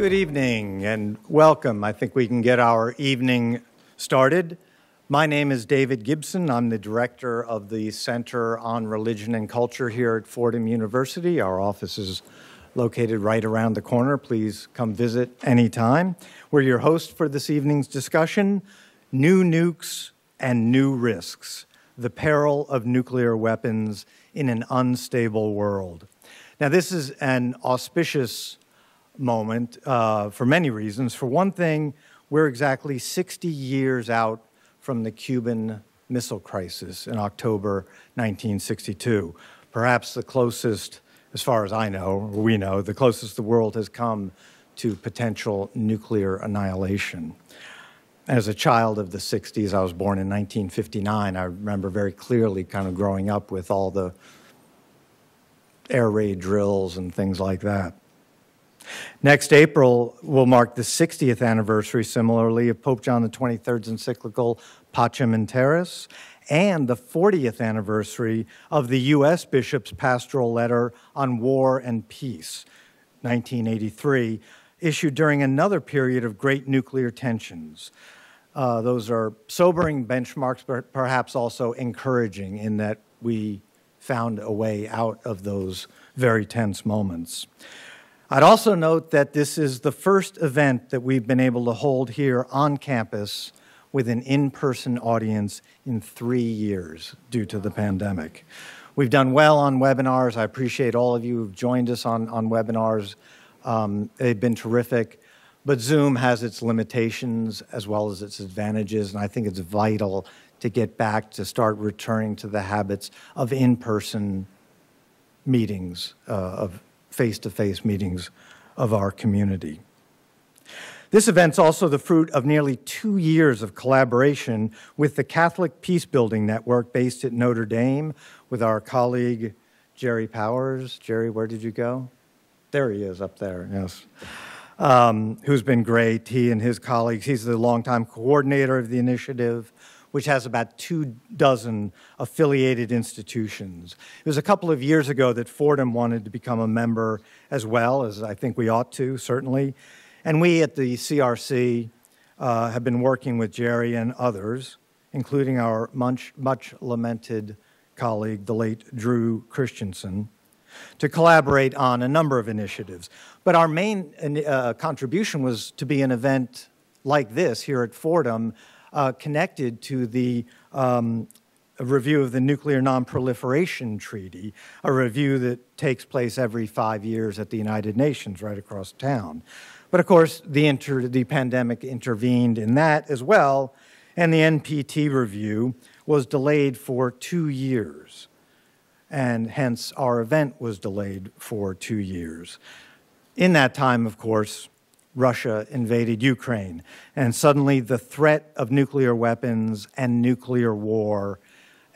Good evening and welcome. I think we can get our evening started. My name is David Gibson. I'm the director of the Center on Religion and Culture here at Fordham University. Our office is located right around the corner. Please come visit anytime. We're your host for this evening's discussion New Nukes and New Risks The Peril of Nuclear Weapons in an Unstable World. Now, this is an auspicious moment uh, for many reasons. For one thing, we're exactly 60 years out from the Cuban Missile Crisis in October 1962. Perhaps the closest, as far as I know, or we know, the closest the world has come to potential nuclear annihilation. As a child of the 60s, I was born in 1959. I remember very clearly kind of growing up with all the air raid drills and things like that. Next April will mark the 60th anniversary, similarly, of Pope John XXIII's encyclical Pacem in Terris, and the 40th anniversary of the U.S. Bishop's pastoral letter on war and peace, 1983, issued during another period of great nuclear tensions. Uh, those are sobering benchmarks, but perhaps also encouraging in that we found a way out of those very tense moments. I'd also note that this is the first event that we've been able to hold here on campus with an in person audience in three years due to the pandemic. We've done well on webinars. I appreciate all of you who've joined us on, on webinars. Um, they've been terrific. But Zoom has its limitations as well as its advantages, and I think it's vital to get back to start returning to the habits of in person meetings, uh, of face to face meetings of our community. This event's also the fruit of nearly two years of collaboration with the Catholic Peacebuilding Network based at Notre Dame with our colleague Jerry Powers. Jerry, where did you go? There he is up there, yes. Um, who's been great, he and his colleagues. He's the longtime coordinator of the initiative which has about two dozen affiliated institutions. It was a couple of years ago that Fordham wanted to become a member as well, as I think we ought to, certainly. And we at the CRC uh, have been working with Jerry and others, including our much, much lamented colleague, the late Drew Christiansen, to collaborate on a number of initiatives. But our main uh, contribution was to be an event like this here at Fordham uh, connected to the um, review of the Nuclear Nonproliferation Treaty, a review that takes place every five years at the United Nations right across town. But of course, the, inter- the pandemic intervened in that as well, and the NPT review was delayed for two years. And hence, our event was delayed for two years. In that time, of course, Russia invaded Ukraine. And suddenly the threat of nuclear weapons and nuclear war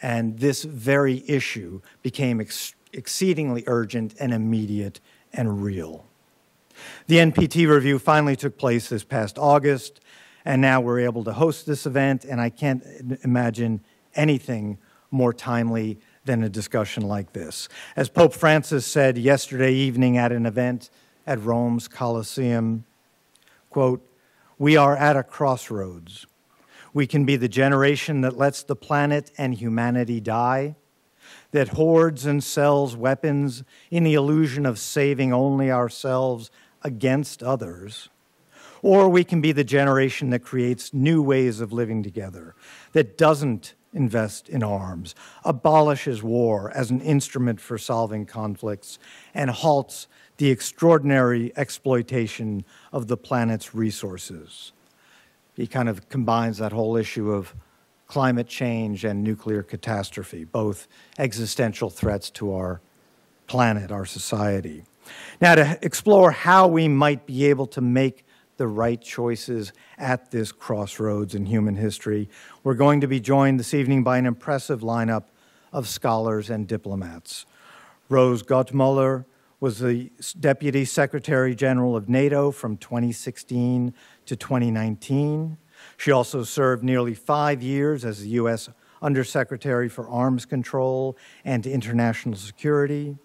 and this very issue became ex- exceedingly urgent and immediate and real. The NPT review finally took place this past August, and now we're able to host this event, and I can't imagine anything more timely than a discussion like this. As Pope Francis said yesterday evening at an event at Rome's Colosseum, quote, we are at a crossroads. We can be the generation that lets the planet and humanity die, that hoards and sells weapons in the illusion of saving only ourselves against others. Or we can be the generation that creates new ways of living together, that doesn't invest in arms, abolishes war as an instrument for solving conflicts, and halts the extraordinary exploitation of the planet's resources. He kind of combines that whole issue of climate change and nuclear catastrophe, both existential threats to our planet, our society. Now, to explore how we might be able to make the right choices at this crossroads in human history, we're going to be joined this evening by an impressive lineup of scholars and diplomats. Rose Gottemoeller was the Deputy Secretary General of NATO from 2016 to 2019. She also served nearly five years as the U.S. Undersecretary for Arms Control and International Security.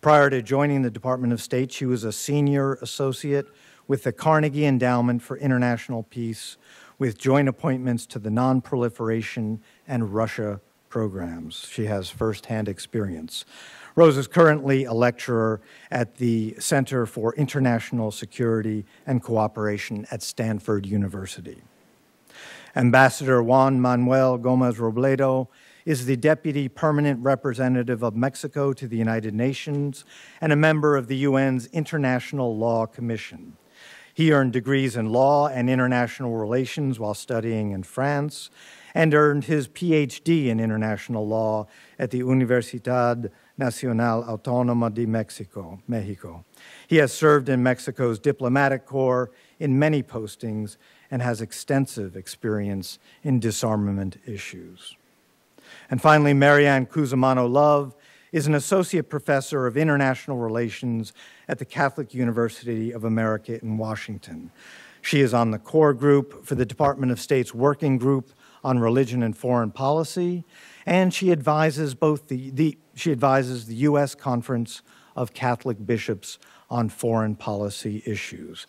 Prior to joining the Department of State, she was a senior associate with the Carnegie Endowment for International Peace, with joint appointments to the Non-Proliferation and Russia programs. She has firsthand experience. Rose is currently a lecturer at the Center for International Security and Cooperation at Stanford University. Ambassador Juan Manuel Gomez Robledo is the Deputy Permanent Representative of Mexico to the United Nations and a member of the UN's International Law Commission. He earned degrees in law and international relations while studying in France and earned his PhD in international law at the Universidad Nacional Autónoma de Mexico, Mexico. He has served in Mexico's diplomatic corps in many postings and has extensive experience in disarmament issues. And finally, Maryann Cusimano Love is an associate professor of international relations at the Catholic University of America in Washington. She is on the core group for the Department of State's Working Group on Religion and Foreign Policy, and she advises both the, the she advises the U.S. Conference of Catholic Bishops on foreign policy issues.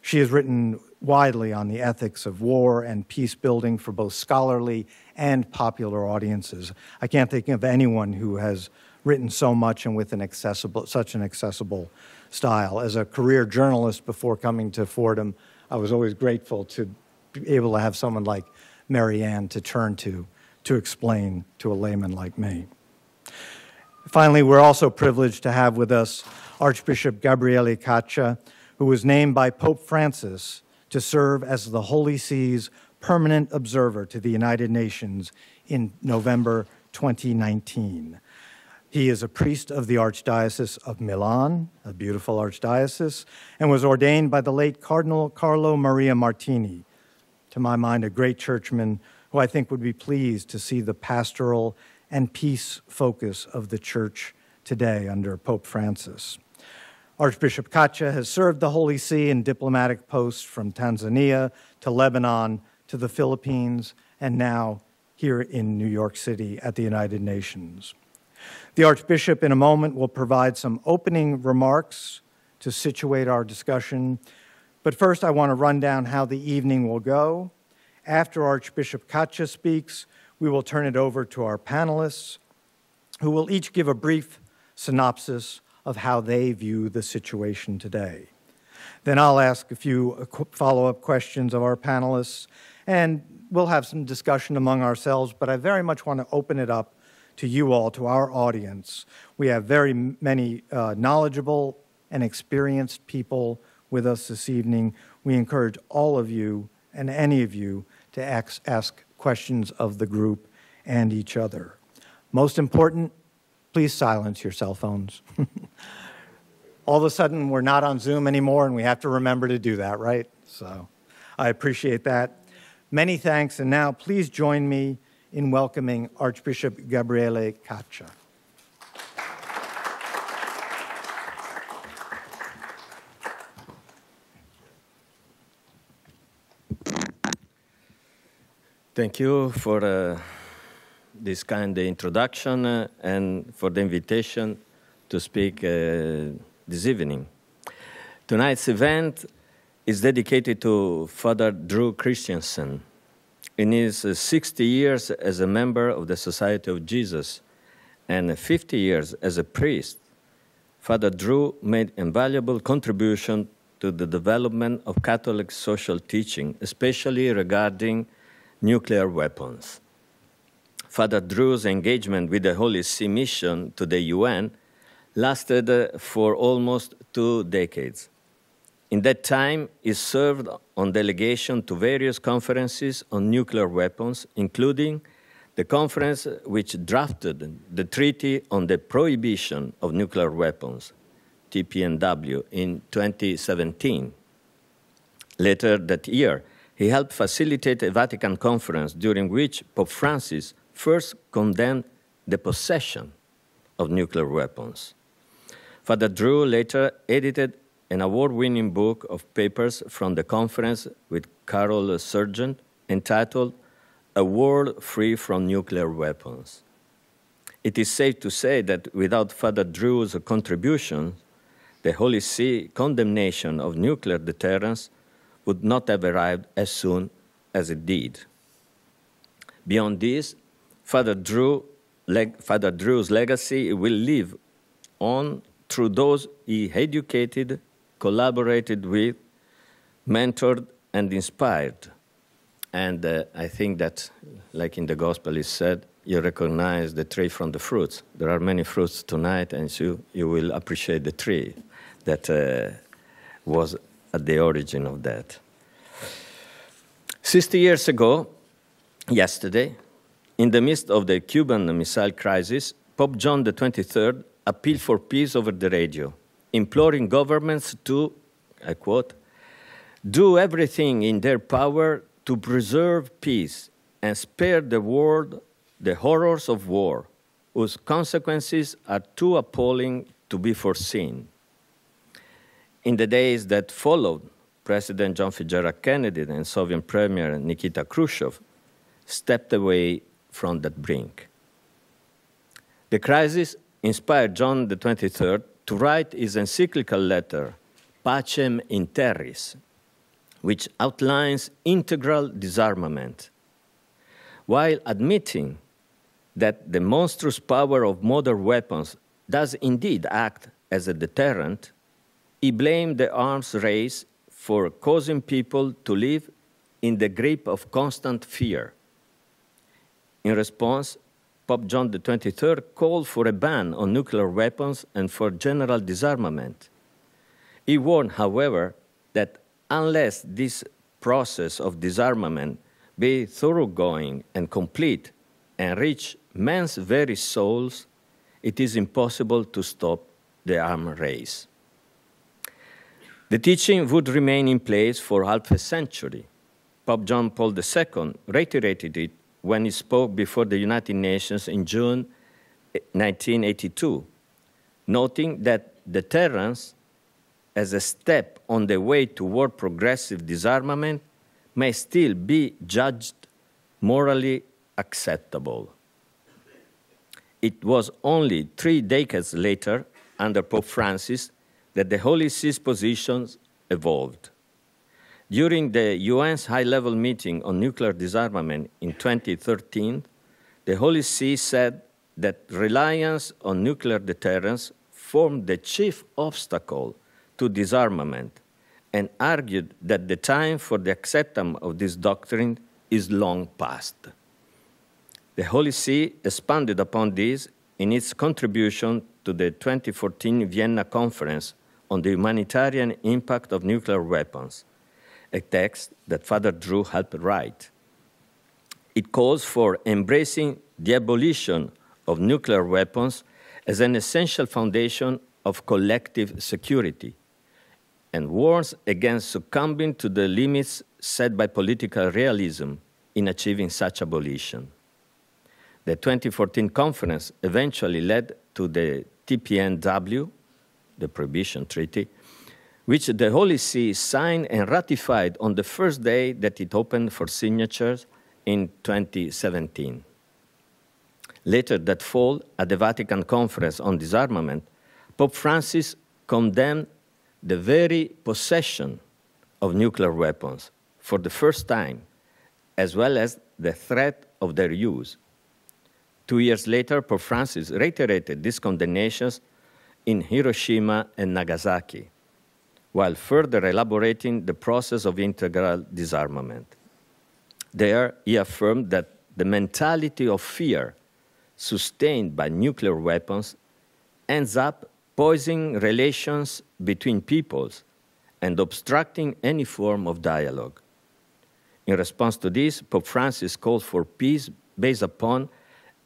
She has written widely on the ethics of war and peace building for both scholarly and popular audiences. I can't think of anyone who has written so much and with an accessible, such an accessible style. As a career journalist before coming to Fordham, I was always grateful to be able to have someone like Maryann to turn to to explain to a layman like me. Finally, we're also privileged to have with us Archbishop Gabriele Caccia, who was named by Pope Francis to serve as the Holy See's permanent observer to the United Nations in November 2019. He is a priest of the Archdiocese of Milan, a beautiful archdiocese, and was ordained by the late Cardinal Carlo Maria Martini, to my mind, a great churchman who I think would be pleased to see the pastoral and peace focus of the church today under Pope Francis. Archbishop Caccia has served the Holy See in diplomatic posts from Tanzania to Lebanon to the Philippines and now here in New York City at the United Nations. The Archbishop, in a moment, will provide some opening remarks to situate our discussion. But first, I want to run down how the evening will go. After Archbishop Caccia speaks, we will turn it over to our panelists, who will each give a brief synopsis of how they view the situation today. Then I'll ask a few uh, follow up questions of our panelists, and we'll have some discussion among ourselves. But I very much want to open it up to you all, to our audience. We have very many uh, knowledgeable and experienced people with us this evening. We encourage all of you and any of you to ask, ask questions of the group and each other. Most important, please silence your cell phones. All of a sudden, we're not on Zoom anymore, and we have to remember to do that, right? So I appreciate that. Many thanks, and now please join me in welcoming Archbishop Gabriele Caccia. Thank you for uh, this kind of introduction uh, and for the invitation to speak uh, this evening. Tonight's event is dedicated to Father Drew Christiansen. In his 60 years as a member of the Society of Jesus and 50 years as a priest, Father Drew made invaluable contribution to the development of Catholic social teaching, especially regarding nuclear weapons. Father Drew's engagement with the Holy See mission to the UN lasted uh, for almost two decades. In that time, he served on delegation to various conferences on nuclear weapons, including the conference which drafted the Treaty on the Prohibition of Nuclear Weapons, TPNW, in 2017. Later that year, he helped facilitate a Vatican conference during which Pope Francis first condemned the possession of nuclear weapons. Father Drew later edited an award winning book of papers from the conference with Carole Sargent entitled A World Free from Nuclear Weapons. It is safe to say that without Father Drew's contribution, the Holy See condemnation of nuclear deterrence would not have arrived as soon as it did. Beyond this, Father, Drew, Father Drew's legacy will live on through those he educated, collaborated with, mentored, and inspired. And uh, I think that, like in the gospel is said, you recognize the tree from the fruits. There are many fruits tonight, and so you will appreciate the tree that uh, was at the origin of that. 60 years ago, yesterday, in the midst of the Cuban Missile Crisis, Pope John XXIII appealed for peace over the radio, imploring governments to, I quote, do everything in their power to preserve peace and spare the world the horrors of war, whose consequences are too appalling to be foreseen. In the days that followed, President John Fitzgerald Kennedy and Soviet Premier Nikita Khrushchev stepped away from that brink. The crisis inspired John XXIII to write his encyclical letter, Pacem in Terris, which outlines integral disarmament, while admitting that the monstrous power of modern weapons does indeed act as a deterrent, he blamed the arms race for causing people to live in the grip of constant fear. In response, Pope John XXIII called for a ban on nuclear weapons and for general disarmament. He warned, however, that unless this process of disarmament be thoroughgoing and complete and reach men's very souls, it is impossible to stop the arms race. The teaching would remain in place for half a century. Pope John Paul II reiterated it when he spoke before the United Nations in June 1982, noting that deterrence as a step on the way toward progressive disarmament may still be judged morally acceptable. It was only three decades later, under Pope Francis, that the Holy See's positions evolved. During the UN's high level meeting on nuclear disarmament in 2013, the Holy See said that reliance on nuclear deterrence formed the chief obstacle to disarmament and argued that the time for the acceptance of this doctrine is long past. The Holy See expanded upon this in its contribution to the 2014 Vienna Conference on the Humanitarian Impact of Nuclear Weapons, a text that Father Drew helped write. It calls for embracing the abolition of nuclear weapons as an essential foundation of collective security and warns against succumbing to the limits set by political realism in achieving such abolition. The 2014 conference eventually led to the TPNW, the Prohibition Treaty, which the Holy See signed and ratified on the first day that it opened for signatures in 2017. Later that fall, at the Vatican Conference on Disarmament, Pope Francis condemned the very possession of nuclear weapons for the first time, as well as the threat of their use. Two years later, Pope Francis reiterated these condemnations in Hiroshima and Nagasaki, while further elaborating the process of integral disarmament. There, he affirmed that the mentality of fear sustained by nuclear weapons ends up poisoning relations between peoples and obstructing any form of dialogue. In response to this, Pope Francis called for peace based upon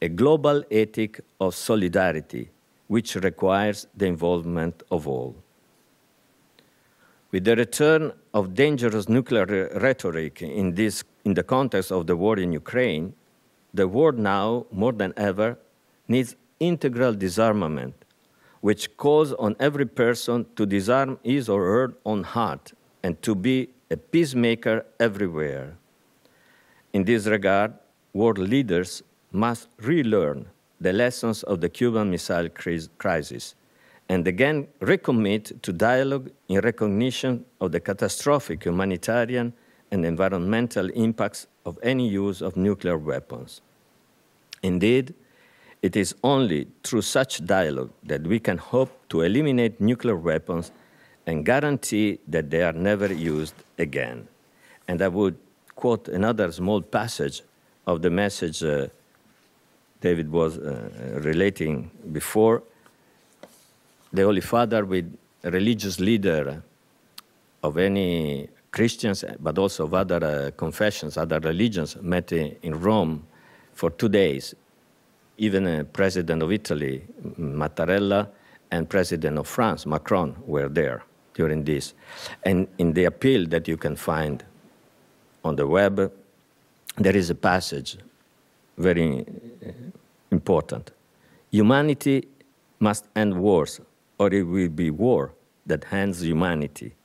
a global ethic of solidarity, which requires the involvement of all. With the return of dangerous nuclear rhetoric in, this, in the context of the war in Ukraine, the world now, more than ever, needs integral disarmament, which calls on every person to disarm his or her own heart and to be a peacemaker everywhere. In this regard, world leaders must relearn the lessons of the Cuban Missile crisis and again recommit to dialogue in recognition of the catastrophic humanitarian and environmental impacts of any use of nuclear weapons. Indeed, it is only through such dialogue that we can hope to eliminate nuclear weapons and guarantee that they are never used again. And I would quote another small passage of the message uh, David was uh, relating before. The Holy Father, with religious leader of any Christians, but also of other uh, confessions, other religions, met in Rome for two days. Even a president of Italy, Mattarella, and president of France, Macron, were there during this. And in the appeal that you can find on the web, there is a passage very uh, important. Humanity must end wars, or it will be war that ends humanity.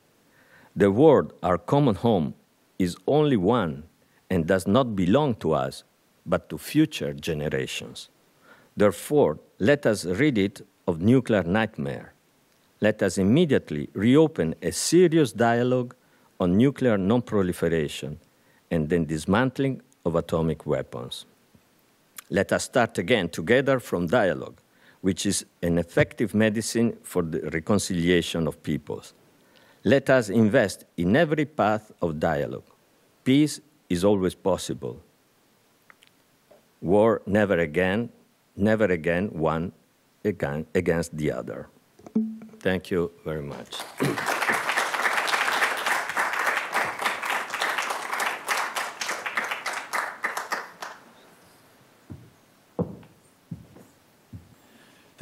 The world, our common home, is only one and does not belong to us, but to future generations. Therefore, let us rid it of nuclear nightmare. Let us immediately reopen a serious dialogue on nuclear non-proliferation and the dismantling of atomic weapons. Let us start again together from dialogue, which is an effective medicine for the reconciliation of peoples. Let us invest in every path of dialogue. Peace is always possible. War never again, never again one against the other. Thank you very much.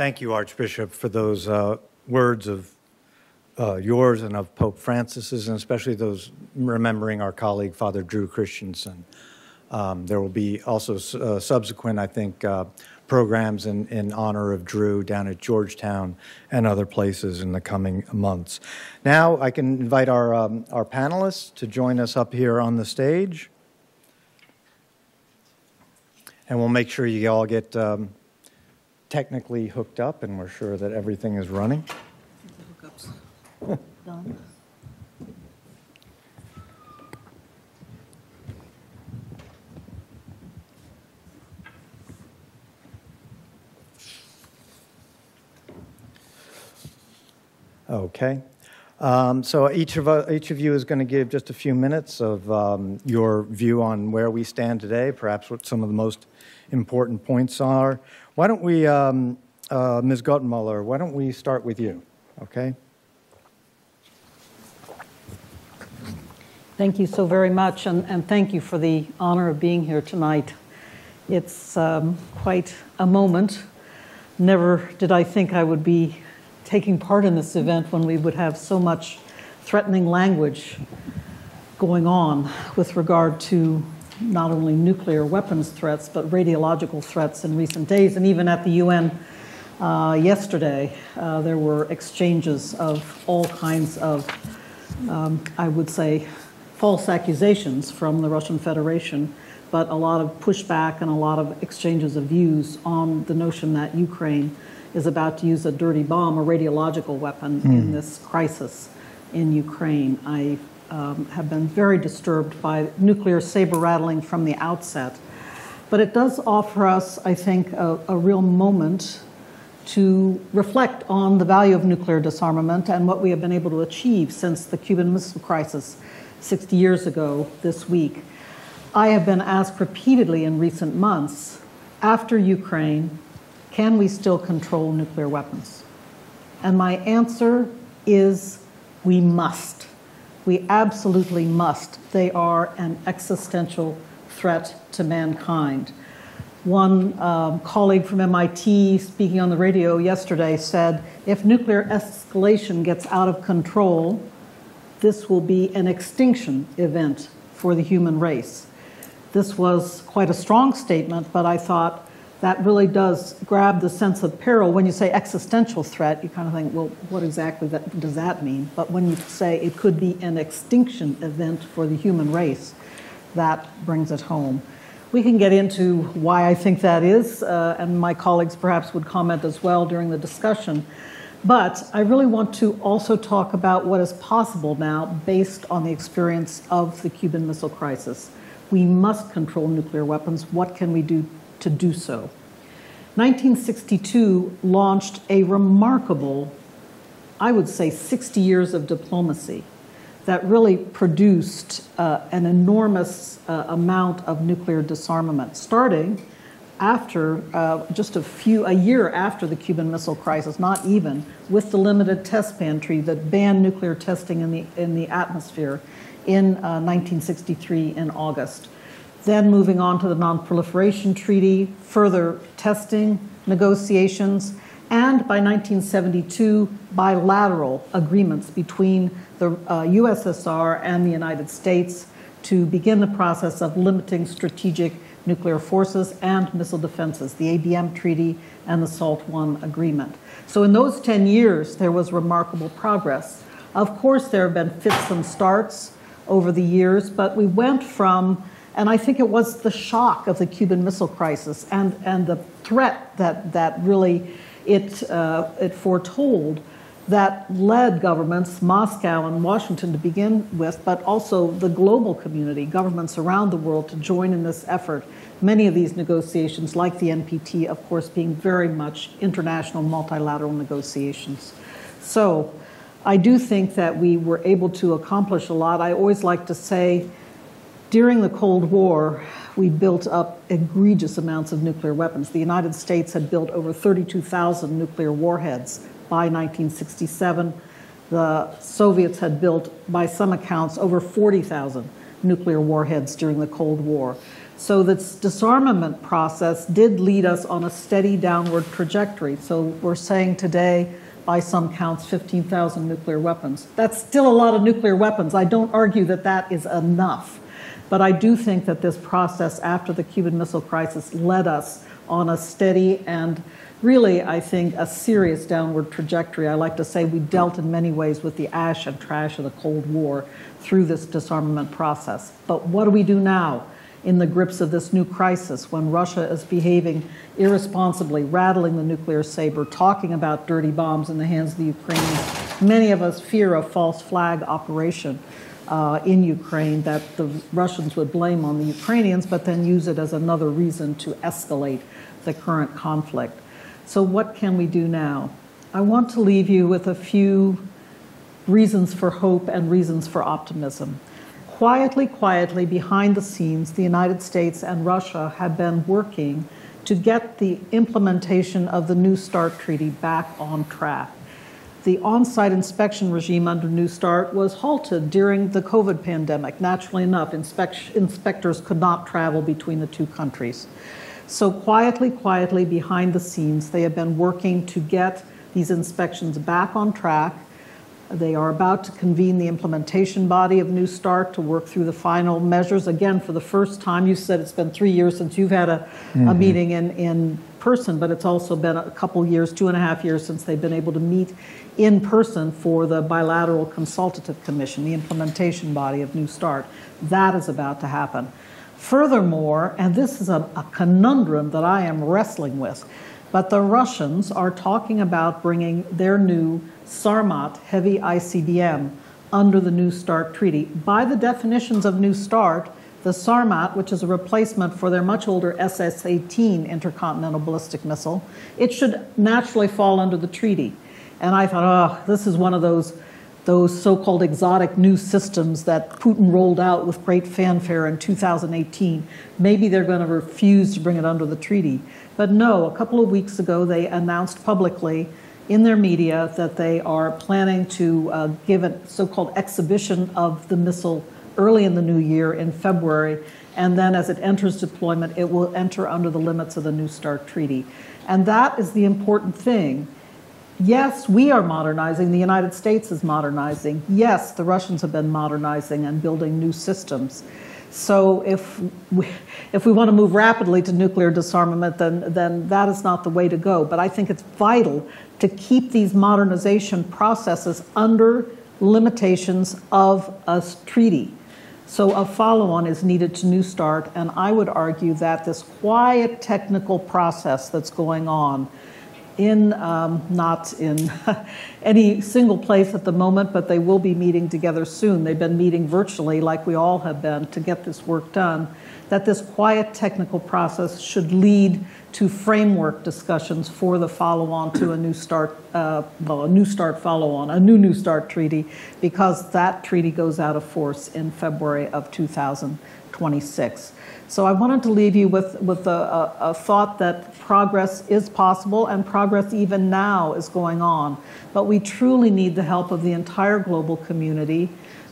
Thank you, Archbishop, for those uh, words of uh, yours and of Pope Francis's, and especially those remembering our colleague, Father Drew Christiansen. Um, there will be also uh, subsequent, I think, uh, programs in, in honor of Drew down at Georgetown and other places in the coming months. Now I can invite our, um, our panelists to join us up here on the stage. And we'll make sure you all get um, technically hooked up and we're sure that everything is running. Okay. Um, so each of, uh, each of you is going to give just a few minutes of um, your view on where we stand today, perhaps what some of the most important points are. Why don't we, um, uh, Ms. Gottemoeller, why don't we start with you, okay? Thank you so very much, and, and thank you for the honor of being here tonight. It's um, quite a moment. Never did I think I would be taking part in this event when we would have so much threatening language going on with regard to not only nuclear weapons threats, but radiological threats in recent days. And even at the UN uh, yesterday, uh, there were exchanges of all kinds of, um, I would say, false accusations from the Russian Federation, but a lot of pushback and a lot of exchanges of views on the notion that Ukraine is about to use a dirty bomb, a radiological weapon, mm. in this crisis in Ukraine. I um, have been very disturbed by nuclear saber rattling from the outset. But it does offer us, I think, a, a real moment to reflect on the value of nuclear disarmament and what we have been able to achieve since the Cuban Missile Crisis 60 years ago this week. I have been asked repeatedly in recent months after Ukraine, can we still control nuclear weapons? And my answer is we must. We absolutely must. They are an existential threat to mankind. One um, colleague from MIT speaking on the radio yesterday said if nuclear escalation gets out of control, this will be an extinction event for the human race. This was quite a strong statement, but I thought that really does grab the sense of peril. When you say existential threat, you kind of think, well, what exactly that, does that mean? But when you say it could be an extinction event for the human race, that brings it home. We can get into why I think that is, uh, and my colleagues perhaps would comment as well during the discussion. But I really want to also talk about what is possible now based on the experience of the Cuban Missile Crisis. We must control nuclear weapons. What can we do to do so? 1962 launched a remarkable, I would say, 60 years of diplomacy that really produced uh, an enormous uh, amount of nuclear disarmament, starting after uh, just a few, a year after the Cuban Missile Crisis, not even, with the limited test ban treaty that banned nuclear testing in the, in the atmosphere in 1963 uh, in August. Then moving on to the Non-Proliferation Treaty, further testing, negotiations, and by 1972, bilateral agreements between the uh, USSR and the United States to begin the process of limiting strategic nuclear forces and missile defenses, the ABM Treaty and the SALT I agreement. So, in those 10 years, there was remarkable progress. Of course, there have been fits and starts over the years, but we went from, and I think it was the shock of the Cuban Missile Crisis and, and the threat that, that really it, uh, it foretold that led governments, Moscow and Washington to begin with, but also the global community, governments around the world to join in this effort. Many of these negotiations, like the NPT, of course, being very much international multilateral negotiations. So I do think that we were able to accomplish a lot. I always like to say during the Cold War, we built up egregious amounts of nuclear weapons. The United States had built over 32,000 nuclear warheads by 1967. The Soviets had built, by some accounts, over 40,000 nuclear warheads during the Cold War. So this disarmament process did lead us on a steady downward trajectory. So we're saying today, by some counts, 15,000 nuclear weapons. That's still a lot of nuclear weapons. I don't argue that that is enough. But I do think that this process after the Cuban Missile Crisis led us on a steady and really, I think, a serious downward trajectory. I like to say we dealt in many ways with the ash and trash of the Cold War through this disarmament process. But what do we do now in the grips of this new crisis when Russia is behaving irresponsibly, rattling the nuclear saber, talking about dirty bombs in the hands of the Ukrainians? Many of us fear a false flag operation. Uh, in Ukraine that the Russians would blame on the Ukrainians, but then use it as another reason to escalate the current conflict. So, what can we do now? I want to leave you with a few reasons for hope and reasons for optimism. Quietly, quietly, behind the scenes, the United States and Russia have been working to get the implementation of the New START treaty back on track. The on site inspection regime under New START was halted during the COVID pandemic. Naturally enough, inspect- inspectors could not travel between the two countries. So, quietly, quietly behind the scenes, they have been working to get these inspections back on track. They are about to convene the implementation body of New START to work through the final measures. Again, for the first time, you said it's been three years since you've had a, mm-hmm. a meeting in, in person, but it's also been a couple years, two and a half years since they've been able to meet in person for the bilateral consultative commission, the implementation body of New START. That is about to happen. Furthermore, and this is a, a, conundrum that I am wrestling with, but the Russians are talking about bringing their new Sarmat heavy ICBM under the New START treaty. By the definitions of New START, the Sarmat, which is a replacement for their much older SS 18 intercontinental ballistic missile, it should naturally fall under the treaty. And I thought, oh, this is one of those those so called exotic new systems that Putin rolled out with great fanfare in 2018. Maybe they're going to refuse to bring it under the treaty. But no, a couple of weeks ago, they announced publicly in their media that they are planning to uh, give a so called exhibition of the missile early in the new year in February. And then as it enters deployment, it will enter under the limits of the New START treaty. And that is the important thing Yes, we are modernizing. The United States is modernizing. Yes, the Russians have been modernizing and building new systems. So if we, if we want to move rapidly to nuclear disarmament, then, then that is not the way to go. But I think it's vital to keep these modernization processes under limitations of a treaty. So a follow-on is needed to New START, and I would argue that this quiet technical process that's going on in, um, not in any single place at the moment, but they will be meeting together soon. They've been meeting virtually, like we all have been, to get this work done. That this quiet technical process should lead to framework discussions for the follow-on to a new start, uh, well, a new start follow-on, a new new start treaty, because that treaty goes out of force in February of 2026. So I wanted to leave you with, with a, a, a, thought that progress is possible and progress even now is going on. But we truly need the help of the entire global community,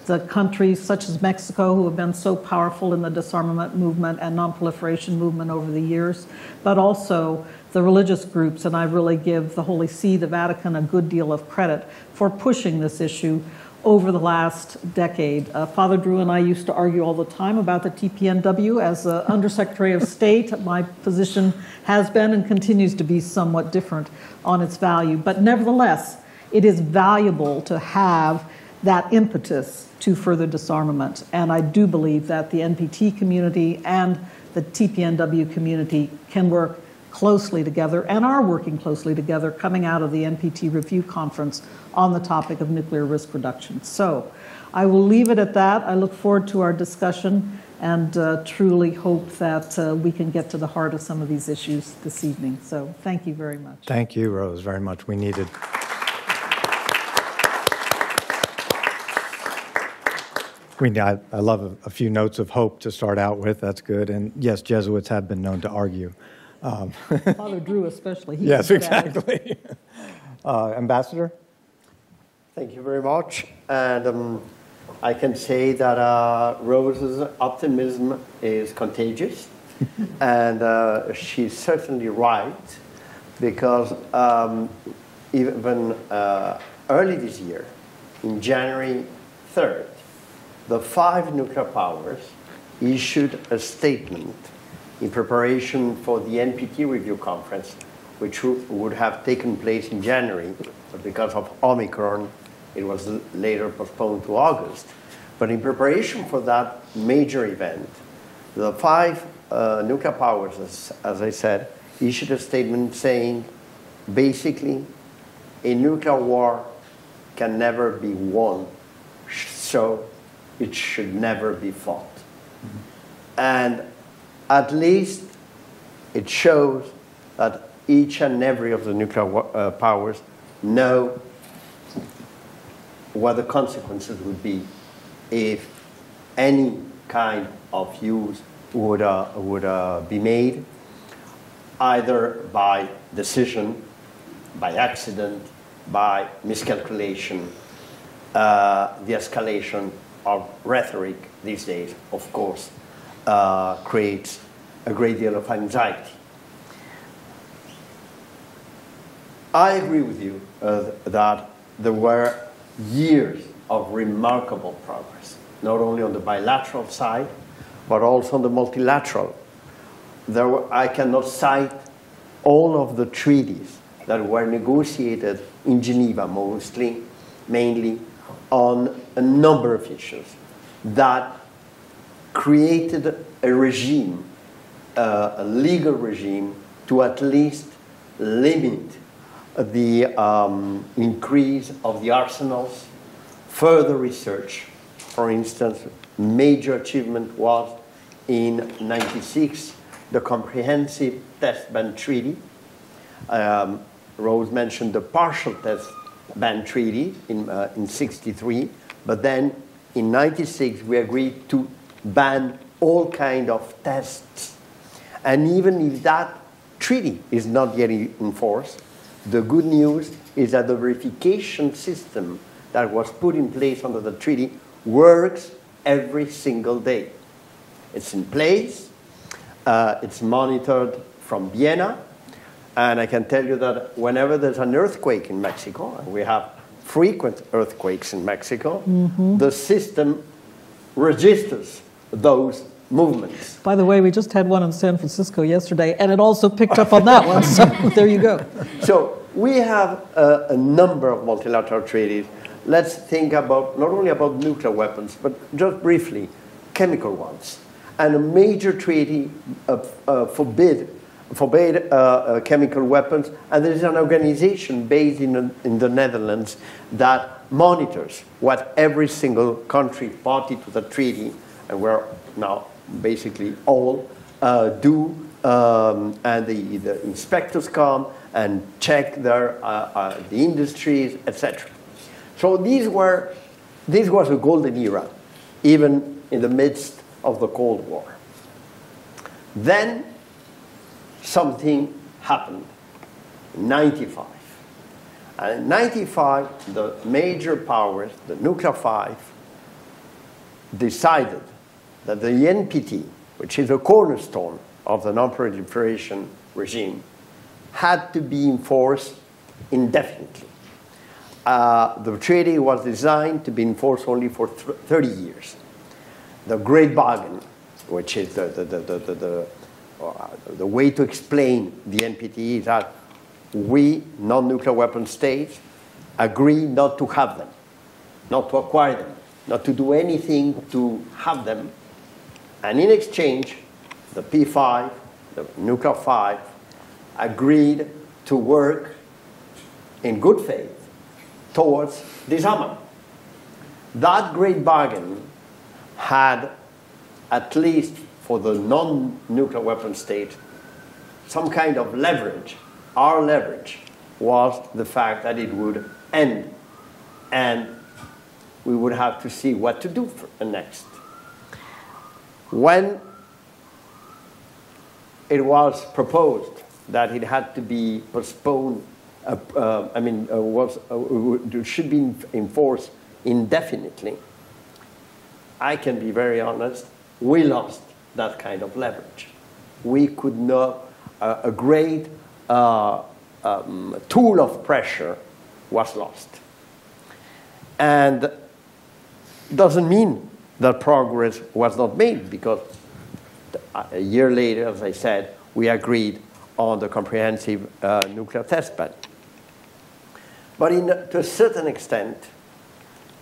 the countries such as Mexico, who have been so powerful in the disarmament movement and nonproliferation movement over the years, but also the religious groups. And I really give the Holy See, the Vatican, a good deal of credit for pushing this issue over the last decade. Uh, Father Drew and I used to argue all the time about the TPNW. As uh, Undersecretary of State, my position has been and continues to be somewhat different on its value. But nevertheless, it is valuable to have that impetus to further disarmament. And I do believe that the NPT community and the TPNW community can work closely together and are working closely together coming out of the NPT review conference on the topic of nuclear risk reduction. So I will leave it at that. I look forward to our discussion and uh, truly hope that uh, we can get to the heart of some of these issues this evening. So thank you very much. Thank you, Rose, very much. We needed. We, I, I love a, a, few notes of hope to start out with. That's good. And yes, Jesuits have been known to argue. Um, Father Drew, especially. yes, exactly. Uh, Ambassador? Thank you very much. And um, I can say that uh, Rose's optimism is contagious. and uh, she's certainly right because um, even uh, early this year, in January 3rd, the five nuclear powers issued a statement in preparation for the NPT review conference, which would have taken place in January, but because of Omicron, it was later postponed to August. But in preparation for that major event, the five uh, nuclear powers, as, as I said, issued a statement saying basically a nuclear war can never be won, so it should never be fought. Mm -hmm. And at least it shows that each and every of the nuclear uh, powers know what the consequences would be if any kind of use would, uh, would uh, be made, either by decision, by accident, by miscalculation, uh, the escalation of rhetoric these days, of course, uh, creates a great deal of anxiety. I agree with you uh, that there were years of remarkable progress, not only on the bilateral side, but also on the multilateral. There were, I cannot cite all of the treaties that were negotiated in Geneva, mostly, mainly on a number of issues that created a regime, uh, a legal regime, to at least limit the um, increase of the arsenals, further research. For instance, major achievement was in 96, the Comprehensive Test Ban Treaty. Um, Rose mentioned the partial test ban treaty in, uh, in 63, but then in 96 we agreed to ban all kind of tests. And even if that treaty is not yet enforced, the good news is that the verification system that was put in place under the treaty works every single day. It's in place, uh, it's monitored from Vienna, and I can tell you that whenever there's an earthquake in Mexico, and we have frequent earthquakes in Mexico, mm-hmm. the system registers those movements. By the way, we just had one in San Francisco yesterday, and it also picked up on that one, so there you go. So we have a, a, number of multilateral treaties. Let's think about not only about nuclear weapons, but just briefly, chemical ones. And a major treaty uh, uh, forbid forbade uh, uh, chemical weapons, and there is an organization based in, in the Netherlands that monitors what every single country party to the treaty, and we're now basically all, uh, do, um, and the, the, inspectors come and check their, uh, uh, the industries, etc. So these were, this was a golden era, even in the midst of the Cold War. Then something happened in 95. And in 95, the major powers, the nuclear five, decided that the NPT, which is a cornerstone of the non-proliferation regime, had to be enforced indefinitely. Uh, the treaty was designed to be enforced only for 30 years. The Great Bargain, which is the, the, the, the, the, uh, the way to explain the NPT, is that we, non-nuclear weapon states, agree not to have them, not to acquire them, not to do anything to have them. And in exchange, the P5, the nuclear five, agreed to work in good faith towards disarmament. That great bargain had, at least for the non-nuclear weapon state, some kind of leverage. Our leverage was the fact that it would end and we would have to see what to do for uh, next. When it was proposed that it had to be postponed, uh, uh, I mean, uh, was, uh, should be enforced indefinitely, I can be very honest, we lost that kind of leverage. We could not, uh, a great uh, um, tool of pressure was lost. And doesn't mean that progress was not made because a year later, as I said, we agreed on the comprehensive uh, nuclear test ban. But in, to a certain extent,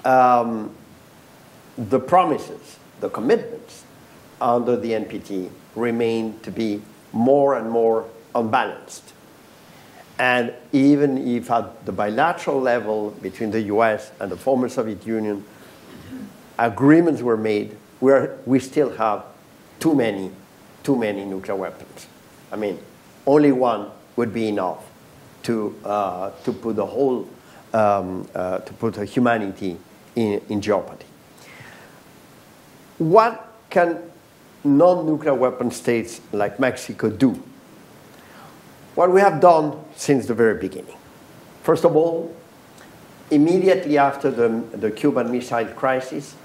um, the promises, the commitments under the NPT remain to be more and more unbalanced. And even if at the bilateral level between the US and the former Soviet Union, agreements were made, we're, we still have too many, too many nuclear weapons. I mean, only one would be enough to, uh, to put the whole, um, uh, to put humanity in, in jeopardy. What can non-nuclear weapon states like Mexico do? What we have done since the very beginning. First of all, immediately after the, the Cuban Missile Crisis,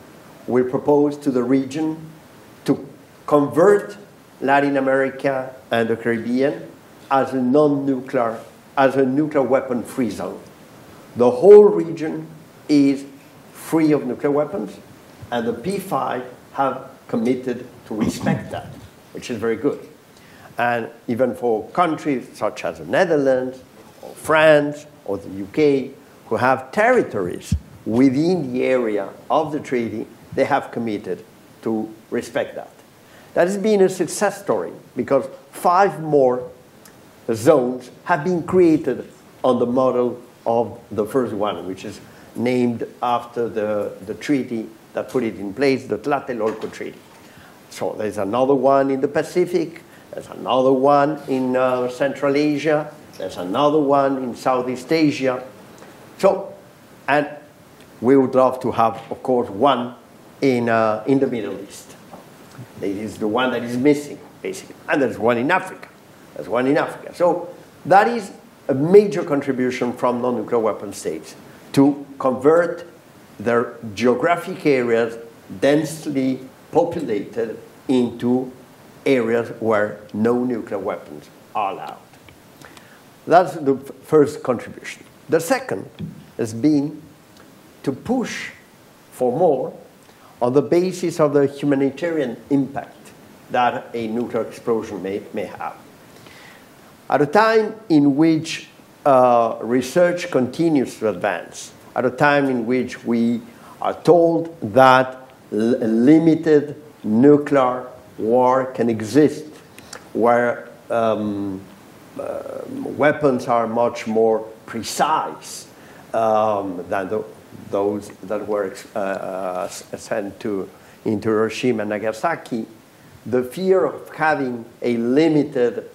we propose to the region to convert Latin America and the Caribbean as a non-nuclear, as a nuclear weapon-free zone. The whole region is free of nuclear weapons, and the P5 have committed to respect that, which is very good. And even for countries such as the Netherlands, or France, or the UK, who have territories within the area of the treaty, they have committed to respect that. That has been a success story because five more zones have been created on the model of the first one, which is named after the, the treaty that put it in place, the Tlatelolco Treaty. So there's another one in the Pacific, there's another one in uh, Central Asia, there's another one in Southeast Asia. So, and we would love to have, of course, one in, uh, in the Middle East. It is the one that is missing, basically. And there's one in Africa. There's one in Africa. So that is a major contribution from non-nuclear weapon states to convert their geographic areas densely populated into areas where no nuclear weapons are allowed. That's the first contribution. The second has been to push for more on the basis of the humanitarian impact that a nuclear explosion may, may have. At a time in which uh, research continues to advance, at a time in which we are told that limited nuclear war can exist, where um, uh, weapons are much more precise um, than the, those that were uh, uh, sent to, into Hiroshima and Nagasaki, the fear of having a limited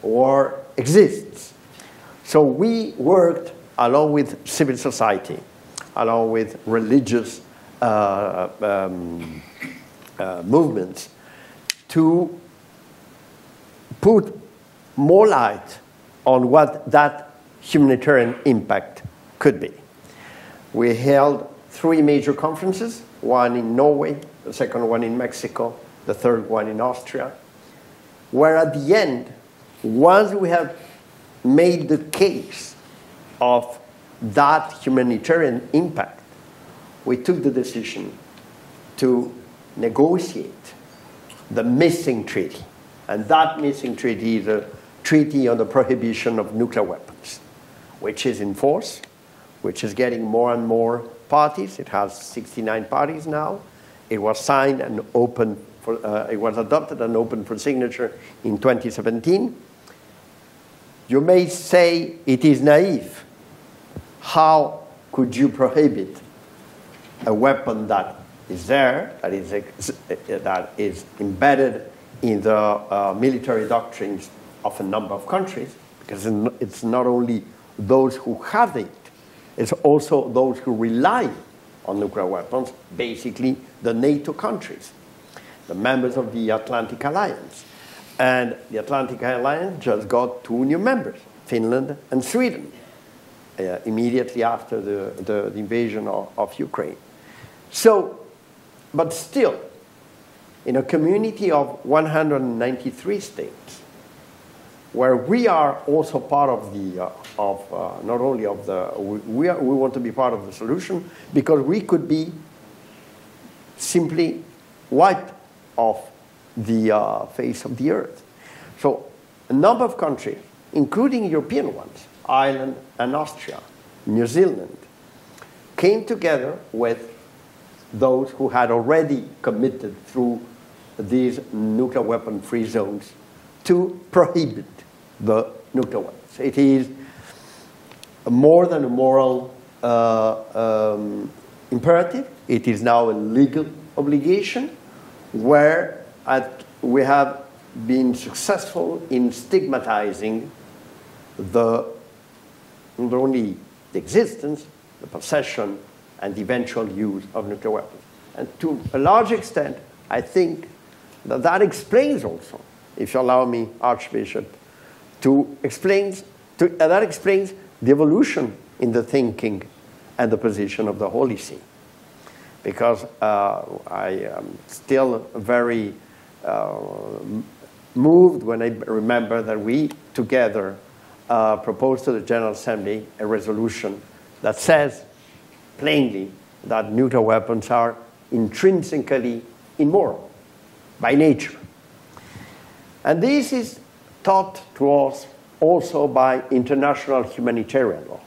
war exists. So we worked along with civil society, along with religious uh, um, uh, movements, to put more light on what that humanitarian impact could be. We held three major conferences one in Norway, the second one in Mexico, the third one in Austria, where at the end, once we have made the case of that humanitarian impact, we took the decision to negotiate the missing treaty. And that missing treaty is a treaty on the prohibition of nuclear weapons, which is in force, which is getting more and more parties. It has 69 parties now. It was signed and open for, uh, it was adopted and open for signature in 2017. You may say it is naive. How could you prohibit a weapon that is there, that is, that is embedded in the uh, military doctrines of a number of countries, because it's not only those who have it, it's also those who rely on nuclear weapons, basically the NATO countries, the members of the Atlantic Alliance. And the Atlantic Alliance just got two new members, Finland and Sweden, uh, immediately after the, the, the invasion of, of Ukraine. So, but still, in a community of 193 states, where we are also part of the, uh, of uh, not only of the, we, are, we want to be part of the solution because we could be simply wiped off the uh, face of the earth. So a number of countries, including European ones, Ireland and Austria, New Zealand, came together with those who had already committed through these nuclear weapon free zones to prohibit the nuclear weapons. It is more than a moral uh, um, imperative, it is now a legal obligation where at, we have been successful in stigmatizing the not only the existence, the possession, and eventual use of nuclear weapons. And to a large extent, I think that that explains also, if you allow me, Archbishop, to explain, to, uh, that explains the evolution in the thinking and the position of the Holy See. Because uh, I am still very uh, moved when I remember that we together uh, proposed to the General Assembly a resolution that says plainly that nuclear weapons are intrinsically immoral by nature. And this is taught to us also by international humanitarian law.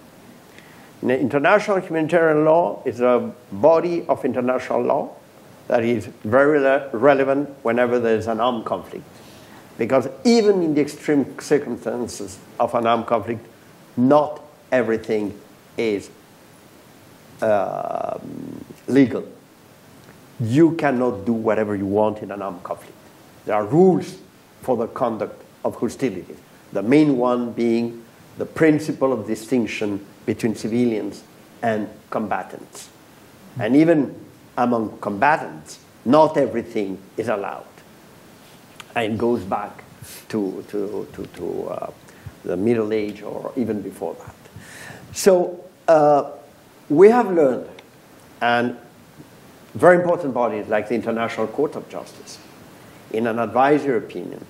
International humanitarian law is a body of international law that is very relevant whenever there is an armed conflict. Because even in the extreme circumstances of an armed conflict, not everything is uh, legal. You cannot do whatever you want in an armed conflict. There are rules for the conduct of hostilities. The main one being the principle of distinction between civilians and combatants. And even among combatants, not everything is allowed. And it goes back to, to, to, to uh, the Middle Age or even before that. So uh, we have learned, and very important bodies like the International Court of Justice, in an advisory opinion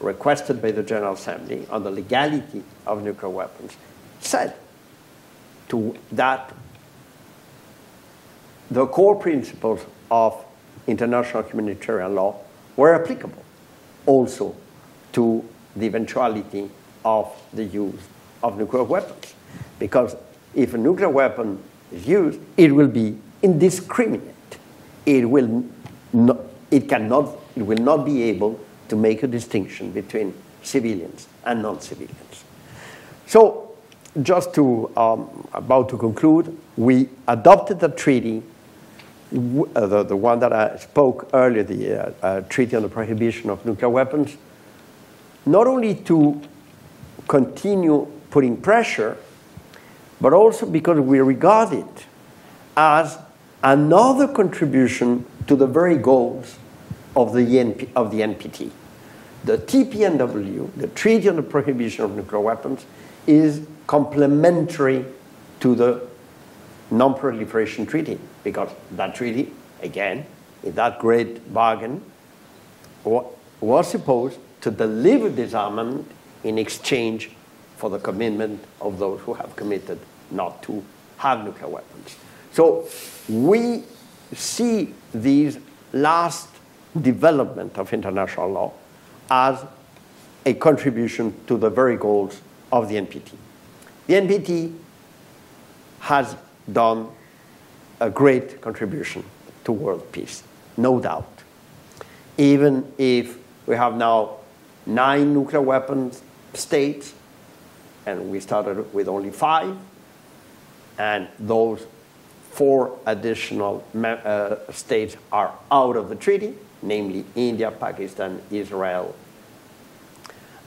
requested by the General Assembly on the legality of nuclear weapons, said to that the core principles of international humanitarian law were applicable also to the eventuality of the use of nuclear weapons. Because if a nuclear weapon is used, it will be indiscriminate. It will not, it cannot, it will not be able to make a distinction between civilians and non-civilians. So, just to um, about to conclude, we adopted the treaty, uh, the, the one that I spoke earlier, the uh, uh, Treaty on the Prohibition of Nuclear Weapons, not only to continue putting pressure, but also because we regard it as another contribution to the very goals of the, NP, of the NPT. The TPNW, the Treaty on the Prohibition of Nuclear Weapons, is complementary to the Non-Proliferation Treaty because that treaty, again, in that great bargain, was supposed to deliver disarmament in exchange for the commitment of those who have committed not to have nuclear weapons. So we see these last development of international law as a contribution to the very goals of the NPT. The NPT has done a great contribution to world peace, no doubt. Even if we have now nine nuclear weapons states, and we started with only five, and those four additional uh, states are out of the treaty, namely India, Pakistan, Israel,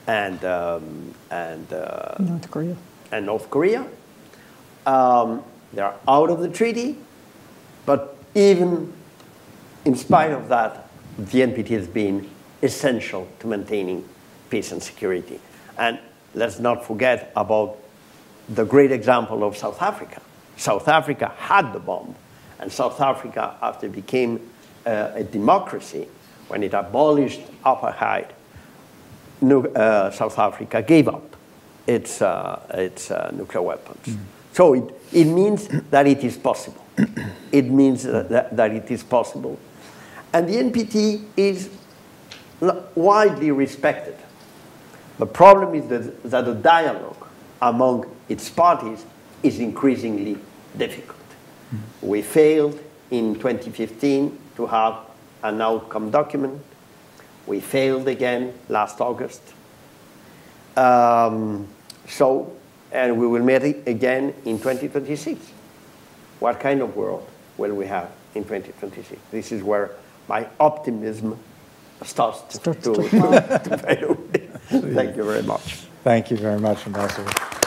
and, um, and uh, North Korea. And North Korea. Um, they're out of the treaty, but even in spite of that, the NPT has been essential to maintaining peace and security. And let's not forget about the great example of South Africa. South Africa had the bomb, and South Africa, after it became uh, a democracy, when it abolished apartheid, uh, South Africa gave up its, uh, its uh, nuclear weapons. Mm. So it, it means that it is possible. it means that, that it is possible. And the NPT is widely respected. The problem is that, that the dialogue among its parties is increasingly difficult. Mm. We failed in 2015 to have an outcome document. We failed again last August. Um, so, and we will meet again in 2026. What kind of world will we have in 2026? This is where my optimism starts to, starts to, to, to fade away. Thank you very much. Thank you very much, Ambassador.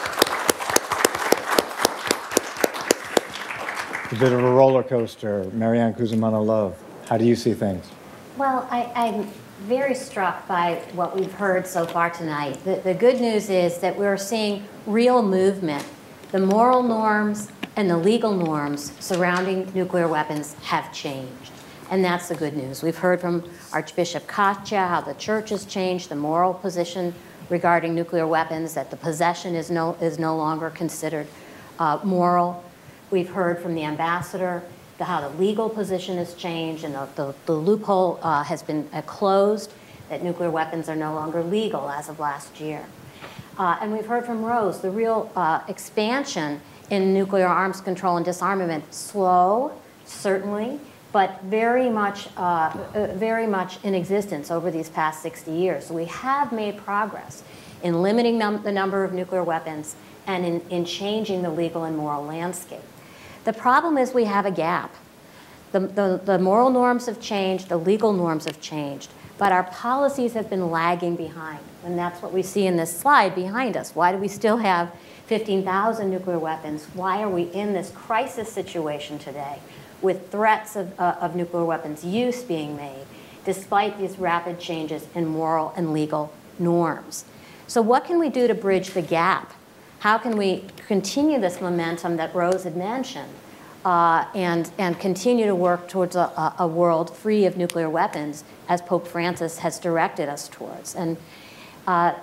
A bit of a roller coaster. Maryann Cusimano Love, how do you see things? Well, I, am very struck by what we've heard so far tonight. The, the good news is that we're seeing real movement. The moral norms and the legal norms surrounding nuclear weapons have changed. And that's the good news. We've heard from Archbishop Caccia how the church has changed the moral position regarding nuclear weapons, that the possession is no, is no longer considered uh, moral. We've heard from the ambassador the, how the legal position has changed and the, the, the loophole uh, has been uh, closed, that nuclear weapons are no longer legal as of last year. Uh, and we've heard from Rose the real uh, expansion in nuclear arms control and disarmament, slow, certainly, but very much, uh, uh, very much in existence over these past 60 years. So we have made progress in limiting num the number of nuclear weapons and in, in changing the legal and moral landscape. The problem is we have a gap. The, the, the, moral norms have changed, the legal norms have changed, but our policies have been lagging behind. And that's what we see in this slide behind us. Why do we still have 15,000 nuclear weapons? Why are we in this crisis situation today with threats of, uh, of nuclear weapons use being made, despite these rapid changes in moral and legal norms? So what can we do to bridge the gap how can we continue this momentum that Rose had mentioned uh, and, and continue to work towards a, a, world free of nuclear weapons as Pope Francis has directed us towards? And uh,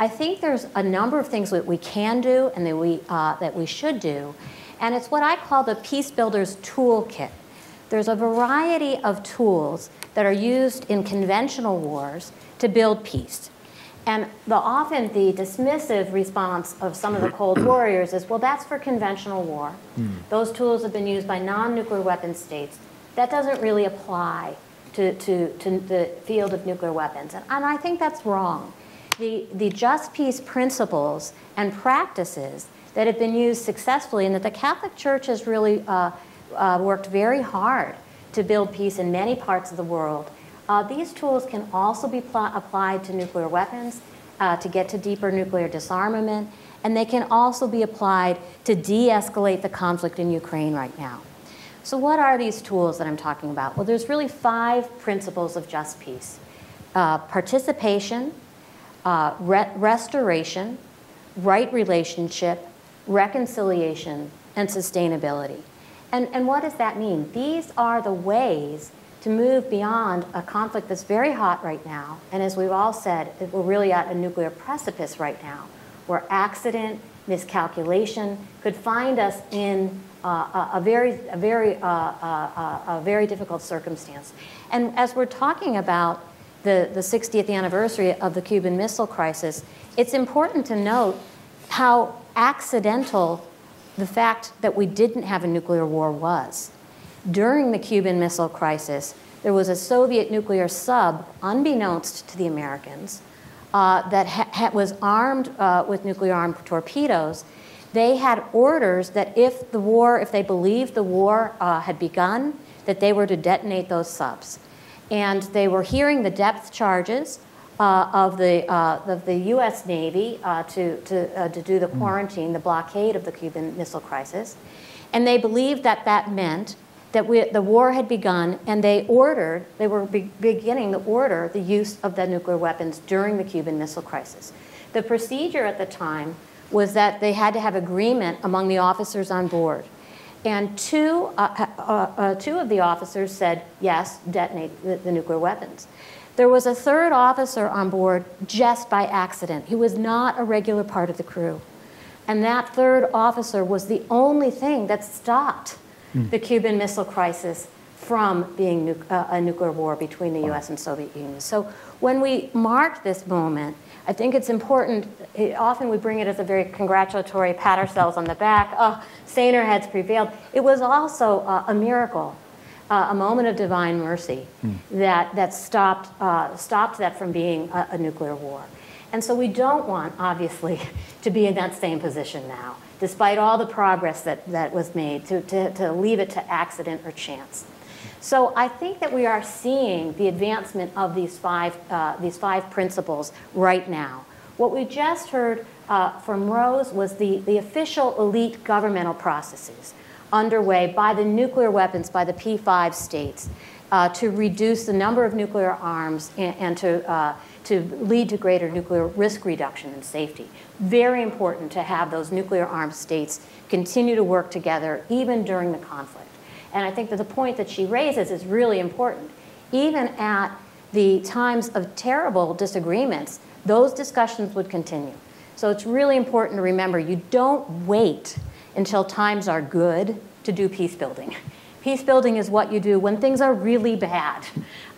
I think there's a number of things that we can do and that we, uh, that we should do. And it's what I call the Peace Builders Toolkit. There's a variety of tools that are used in conventional wars to build peace. And the, often the dismissive response of some of the Cold Warriors is, well, that's for conventional war. Mm. Those tools have been used by non-nuclear weapon states. That doesn't really apply to, to, to the field of nuclear weapons. And, and I think that's wrong. the, the just peace principles and practices that have been used successfully and that the Catholic Church has really uh, uh, worked very hard to build peace in many parts of the world. Uh, these tools can also be pl- applied to nuclear weapons uh, to get to deeper nuclear disarmament, and they can also be applied to de escalate the conflict in Ukraine right now. So, what are these tools that I'm talking about? Well, there's really five principles of just peace uh, participation, uh, re- restoration, right relationship, reconciliation, and sustainability. And, and what does that mean? These are the ways to move beyond a conflict that's very hot right now. And as we've all said, we're really at a nuclear precipice right now, where accident, miscalculation could find us in uh, a, a, very, a very, uh, uh, uh a very difficult circumstance. And as we're talking about the, the 60th anniversary of the Cuban Missile Crisis, it's important to note how accidental the fact that we didn't have a nuclear war was. During the Cuban Missile Crisis, there was a Soviet nuclear sub, unbeknownst to the Americans, uh, that ha- ha- was armed uh, with nuclear armed torpedoes. They had orders that if the war, if they believed the war uh, had begun, that they were to detonate those subs. And they were hearing the depth charges uh, of, the, uh, of the U.S. Navy uh, to, to, uh, to do the hmm. quarantine, the blockade of the Cuban Missile Crisis. And they believed that that meant that we, the war had begun, and they ordered, they were be beginning to order the use of the nuclear weapons during the Cuban Missile Crisis. The procedure at the time was that they had to have agreement among the officers on board. And two, uh, uh, uh, two of the officers said, yes, detonate the, the nuclear weapons. There was a third officer on board just by accident. He was not a regular part of the crew. And that third officer was the only thing that stopped mm. the Cuban Missile Crisis from being nu uh, a nuclear war between the US and Soviet Union. So when we mark this moment, I think it's important. It, often we bring it as a very congratulatory, pat ourselves on the back. Oh, saner heads prevailed. It was also uh, a miracle uh, a moment of divine mercy mm. that, that stopped, uh, stopped that from being a, a, nuclear war. And so we don't want, obviously, to be in that same position now, despite all the progress that, that was made, to, to, to leave it to accident or chance. So I think that we are seeing the advancement of these five, uh, these five principles right now. What we just heard uh, from Rose was the, the official elite governmental processes underway by the nuclear weapons, by the P5 states, uh, to reduce the number of nuclear arms and, and to, uh, to lead to greater nuclear risk reduction and safety. Very important to have those nuclear armed states continue to work together even during the conflict. And I think that the point that she raises is really important. Even at the times of terrible disagreements, those discussions would continue. So it's really important to remember you don't wait until times are good to do peace building. Peace building is what you do when things are really bad.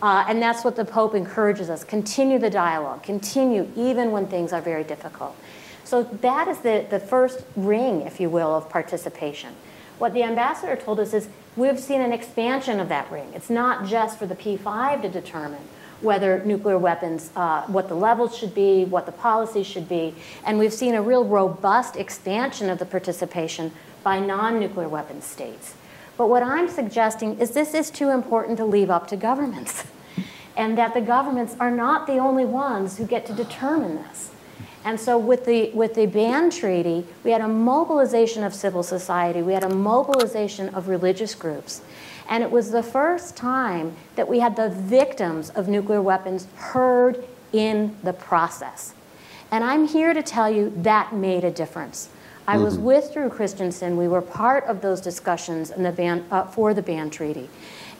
Uh, and that's what the Pope encourages us. Continue the dialogue, continue even when things are very difficult. So that is the, the first ring, if you will, of participation. What the ambassador told us is we've seen an expansion of that ring. It's not just for the P5 to determine whether nuclear weapons, uh, what the levels should be, what the policies should be. And we've seen a real robust expansion of the participation by non nuclear weapons states. But what I'm suggesting is this is too important to leave up to governments, and that the governments are not the only ones who get to determine this. And so, with the, with the ban treaty, we had a mobilization of civil society, we had a mobilization of religious groups. And it was the first time that we had the victims of nuclear weapons heard in the process. And I'm here to tell you that made a difference. I was mm-hmm. with Drew Christiansen. We were part of those discussions in the ban, uh, for the ban treaty.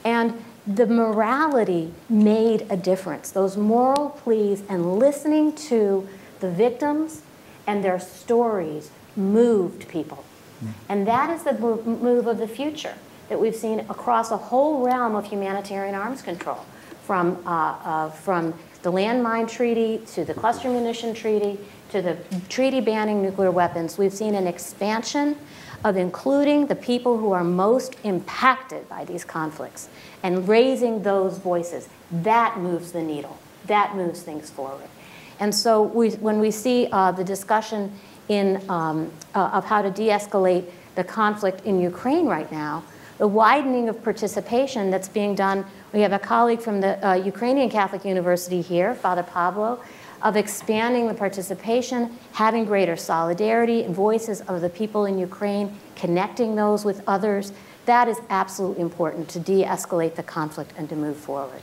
And the morality made a difference. Those moral pleas and listening to the victims and their stories moved people. Mm. And that is the move of the future that we've seen across a whole realm of humanitarian arms control, from, uh, uh, from the landmine treaty to the cluster munition treaty to the treaty banning nuclear weapons, we've seen an expansion of including the people who are most impacted by these conflicts and raising those voices. That moves the needle. That moves things forward. And so we, when we see uh, the discussion in, um, uh, of how to de-escalate the conflict in Ukraine right now, the widening of participation that's being done. We have a colleague from the uh, Ukrainian Catholic University here, Father Pablo, of expanding the participation, having greater solidarity and voices of the people in Ukraine, connecting those with others. That is absolutely important to de escalate the conflict and to move forward.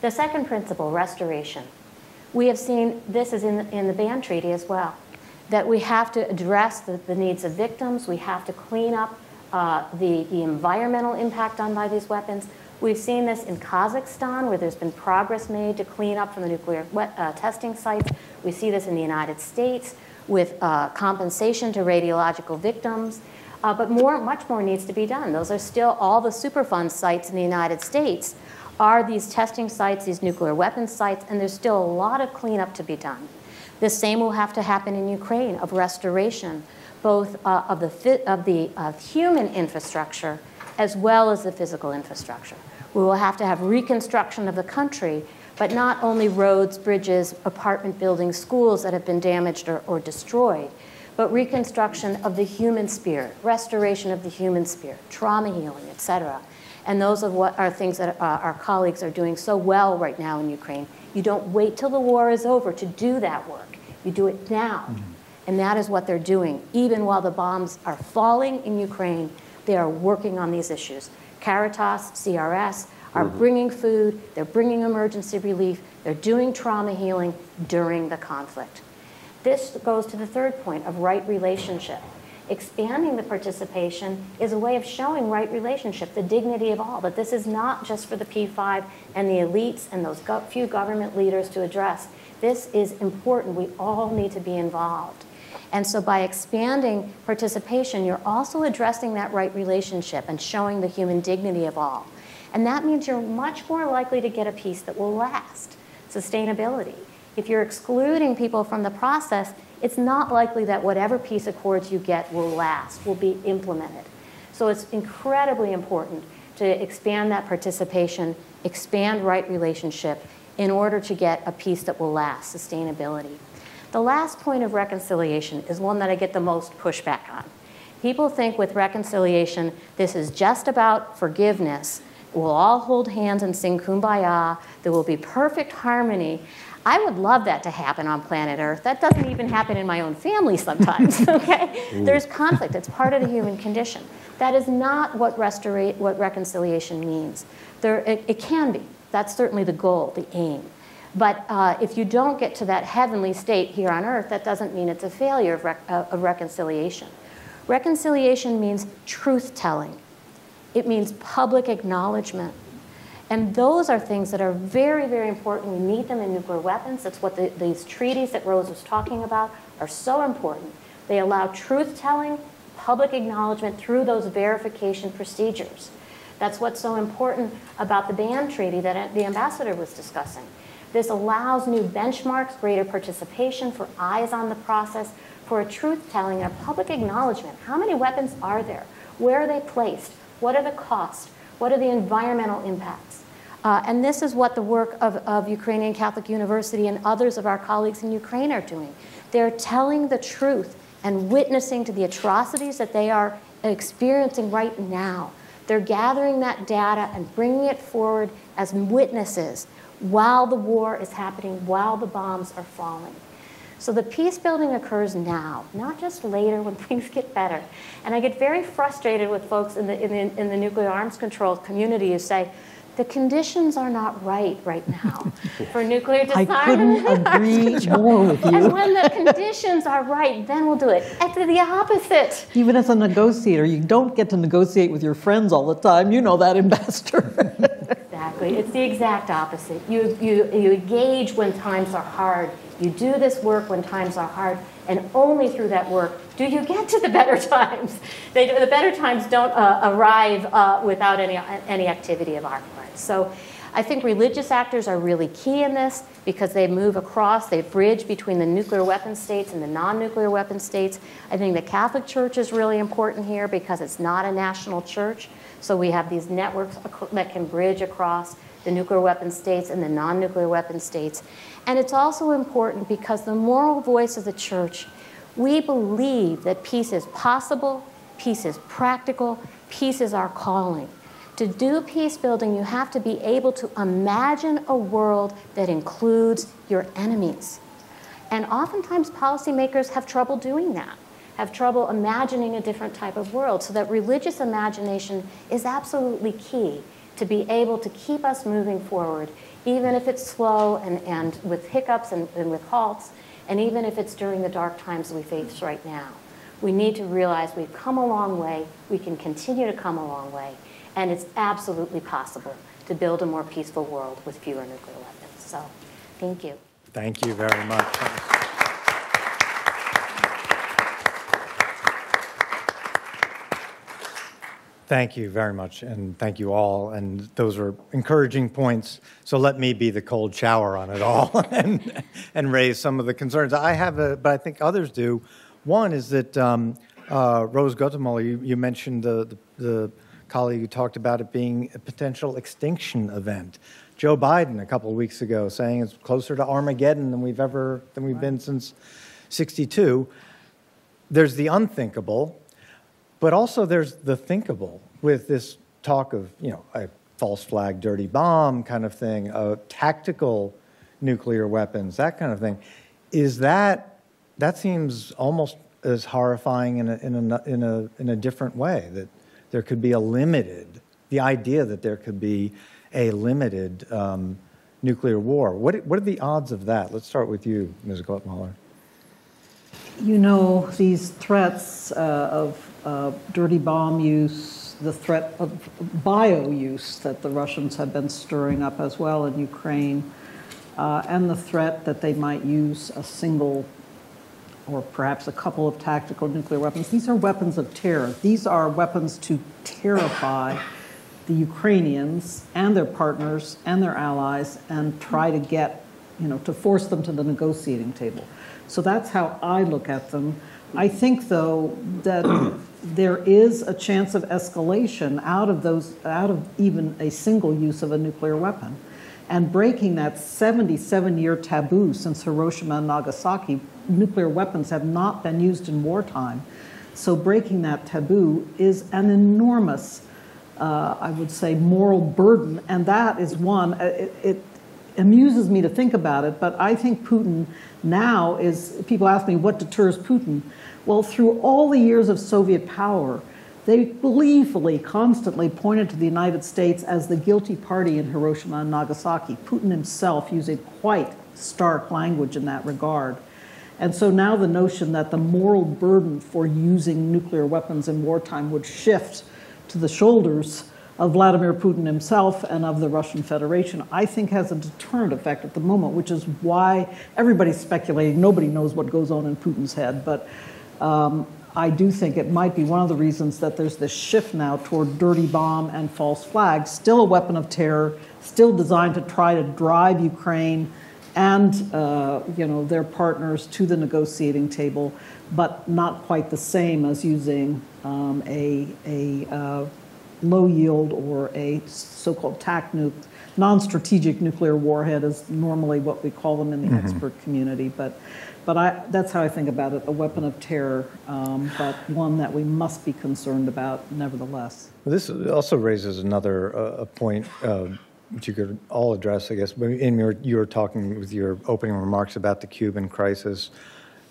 The second principle, restoration. We have seen this is in, in the ban treaty as well, that we have to address the, the needs of victims, we have to clean up uh, the, the environmental impact done by these weapons. We've seen this in Kazakhstan, where there's been progress made to clean up from the nuclear uh, testing sites. We see this in the United States with uh, compensation to radiological victims. Uh, but more, much more needs to be done. Those are still all the Superfund sites in the United States are these testing sites, these nuclear weapons sites, and there's still a lot of cleanup to be done. The same will have to happen in Ukraine of restoration, both uh, of the, of the uh, human infrastructure as well as the physical infrastructure. We will have to have reconstruction of the country, but not only roads, bridges, apartment buildings, schools that have been damaged or, or destroyed, but reconstruction of the human spirit, restoration of the human spirit, trauma healing, et cetera. And those are what are things that uh, our colleagues are doing so well right now in Ukraine. You don't wait till the war is over to do that work. You do it now. Mm-hmm. And that is what they're doing. Even while the bombs are falling in Ukraine, they are working on these issues. Caritas, CRS are mm-hmm. bringing food, they're bringing emergency relief, they're doing trauma healing during the conflict. This goes to the third point of right relationship. Expanding the participation is a way of showing right relationship, the dignity of all, that this is not just for the P5 and the elites and those go- few government leaders to address. This is important. We all need to be involved. And so by expanding participation, you're also addressing that right relationship and showing the human dignity of all. And that means you're much more likely to get a peace that will last. Sustainability. If you're excluding people from the process, it's not likely that whatever peace accords you get will last, will be implemented. So it's incredibly important to expand that participation, expand right relationship in order to get a peace that will last, sustainability. The last point of reconciliation is one that I get the most pushback on. People think with reconciliation, this is just about forgiveness. We'll all hold hands and sing kumbaya. There will be perfect harmony. I would love that to happen on planet Earth. That doesn't even happen in my own family sometimes, okay? There's conflict, it's part of the human condition. That is not what, restora- what reconciliation means. There, it, it can be. That's certainly the goal, the aim. But uh, if you don't get to that heavenly state here on earth, that doesn't mean it's a failure of, rec- uh, of reconciliation. Reconciliation means truth telling, it means public acknowledgement. And those are things that are very, very important. We need them in nuclear weapons. That's what the, these treaties that Rose was talking about are so important. They allow truth telling, public acknowledgement through those verification procedures. That's what's so important about the ban treaty that the ambassador was discussing. This allows new benchmarks, greater participation for eyes on the process, for a truth telling and a public acknowledgement. How many weapons are there? Where are they placed? What are the costs? What are the environmental impacts? Uh, and this is what the work of, of Ukrainian Catholic University and others of our colleagues in Ukraine are doing. They're telling the truth and witnessing to the atrocities that they are experiencing right now. They're gathering that data and bringing it forward as witnesses while the war is happening, while the bombs are falling. So the peace building occurs now, not just later when things get better. And I get very frustrated with folks in the, in the, in the nuclear arms control community who say, the conditions are not right right now for nuclear disarmament. I couldn't agree more with you. And when the conditions are right, then we'll do it. It's the opposite. Even as a negotiator, you don't get to negotiate with your friends all the time. You know that, Ambassador. Exactly. It's the exact opposite. You, you, you engage when times are hard. You do this work when times are hard, and only through that work do you get to the better times. They, the better times don't uh, arrive uh, without any, any activity of our part. So I think religious actors are really key in this because they move across, they bridge between the nuclear weapon states and the non nuclear weapon states. I think the Catholic Church is really important here because it's not a national church. So we have these networks that can bridge across. the nuclear weapon states and the non nuclear weapon states. And it's also important because the moral voice of the church, we believe that peace is possible, peace is practical, peace is our calling. To do peace building, you have to be able to imagine a world that includes your enemies. And oftentimes, policymakers have trouble doing that, have trouble imagining a different type of world. So, that religious imagination is absolutely key to be able to keep us moving forward, even if it's slow and, and with hiccups and, and with halts, and even if it's during the dark times we face right now. We need to realize we've come a long way, we can continue to come a long way, and it's absolutely possible to build a more peaceful world with fewer nuclear weapons. So, thank you. Thank you very much. Thank you very much, and thank you all. And those are encouraging points. So let me be the cold shower on it all and, and raise some of the concerns. I have, a, but I think others do. One is that um, uh, Rose Gottemoeller, you, you mentioned the, the, the colleague who talked about it being a potential extinction event. Joe Biden a couple of weeks ago saying it's closer to Armageddon than we've ever than we've been since 62. There's the unthinkable, but also there's the thinkable with this talk of, you know, a false flag, dirty bomb kind of thing, uh, tactical nuclear weapons, that kind of thing. Is that, that seems almost as horrifying in a, in a, in a, in a different way, that there could be a limited, the idea that there could be a limited um, nuclear war. What, what are the odds of that? Let's start with you, Ms. Gottemoeller. You know, these threats uh, of uh, dirty bomb use, the threat of bio use that the Russians have been stirring up as well in Ukraine, uh, and the threat that they might use a single or perhaps a couple of tactical nuclear weapons. These are weapons of terror. These are weapons to terrify the Ukrainians and their partners and their allies and try to get, you know, to force them to the negotiating table. So that's how I look at them. I think, though, that there is a chance of escalation out of those, out of even a single use of a nuclear weapon. And breaking that 77 year taboo since Hiroshima and Nagasaki, nuclear weapons have not been used in wartime. So breaking that taboo is an enormous, uh, I would say, moral burden. And that is one, uh, it, it amuses me to think about it, but I think Putin now is, people ask me what deters Putin. Well, through all the years of Soviet power, they gleefully, constantly pointed to the United States as the guilty party in Hiroshima and Nagasaki, Putin himself using quite stark language in that regard. And so now the notion that the moral burden for using nuclear weapons in wartime would shift to the shoulders of Vladimir Putin himself and of the Russian Federation, I think has a deterrent effect at the moment, which is why everybody's speculating. Nobody knows what goes on in Putin's head, but um, I do think it might be one of the reasons that there's this shift now toward dirty bomb and false flag, still a weapon of terror, still designed to try to drive Ukraine and uh, you know their partners to the negotiating table, but not quite the same as using um, a, a uh, low yield or a so-called TAC nuke, non-strategic nuclear warhead is normally what we call them in the mm-hmm. expert community, but but I, that's how I think about it a weapon of terror, um, but one that we must be concerned about nevertheless. Well, this also raises another uh, point. Uh, which you could all address, I guess. In your, you talking with your opening remarks about the Cuban crisis,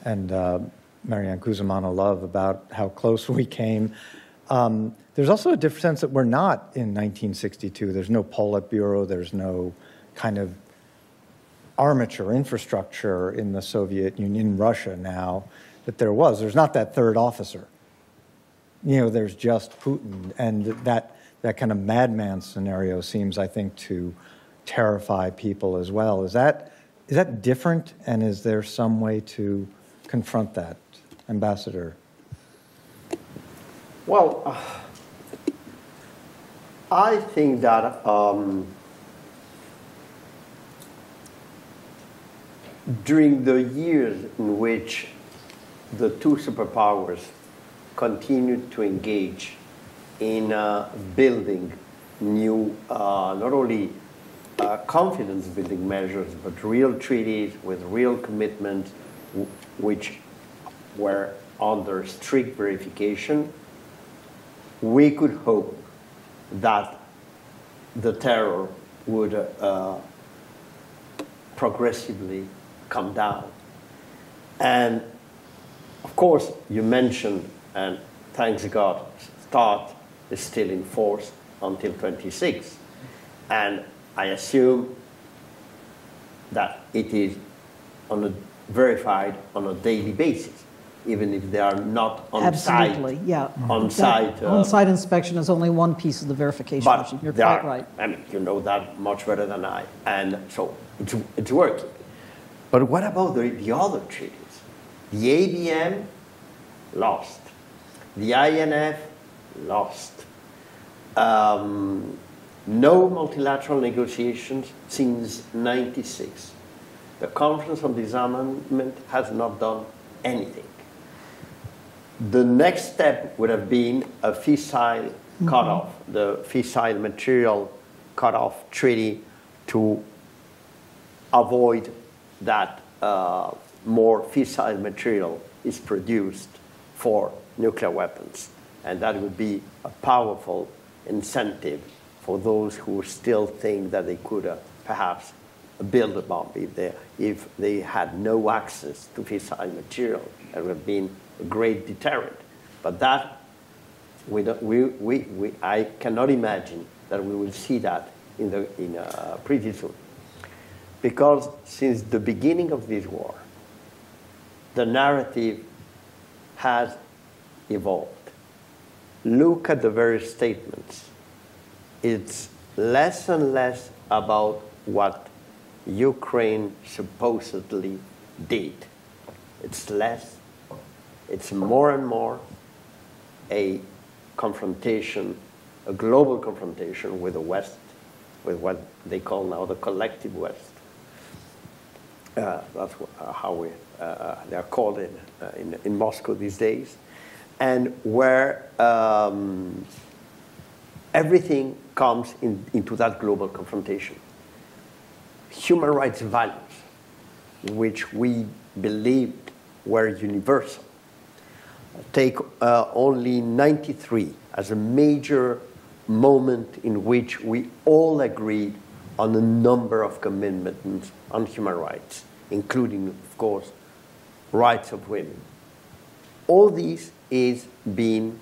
and uh, Maryann Cusimano Love about how close we came. Um, there's also a different sense that we're not in 1962. There's no Politburo. There's no kind of armature infrastructure in the Soviet Union, Russia now, that there was. There's not that third officer. You know, there's just Putin. And that, that kind of madman scenario seems, I think, to terrify people as well. Is that, is that different? And is there some way to confront that, Ambassador? Well, uh, I think that um, during the years in which the two superpowers continued to engage in uh, building new, uh, not only uh, confidence building measures, but real treaties with real commitments, which were under strict verification, we could hope that the terror would uh, progressively come down. And of course, you mentioned, and thanks God, START is still in force until 26. And I assume that it is on a, verified on a daily basis, even if they are not on Absolutely, site. yeah. On site. uh, On-site inspection is only one piece of the verification but. You're quite are- right. I mean, you know that much better than I. And so it's, it's working. But what about the, the other treaties? The ABM lost. The INF lost. Um, no multilateral negotiations since 96. The Conference on Disarmament has not done anything. The next step would have been a fissile cutoff, the fissile material cutoff treaty to avoid that uh, more fissile material is produced for nuclear weapons. And that would be a powerful incentive for those who still think that they could uh, perhaps build a bomb if they, if they had no access to fissile material. That would have been a great deterrent. But that, we don't, we, we, we, I cannot imagine that we will see that in the, in, uh, pretty soon. Because since the beginning of this war, the narrative has evolved. Look at the various statements. It's less and less about what Ukraine supposedly did. It's less, it's more and more a confrontation, a global confrontation with the West, with what they call now the collective West. Uh, that's uh, how we, uh, they are called in, in, in Moscow these days. And where um, everything comes in, into that global confrontation. Human rights values, which we believed were universal, take uh, only 93 as a major moment in which we all agreed on a number of commitments on human rights, including, of course, rights of women. All these is being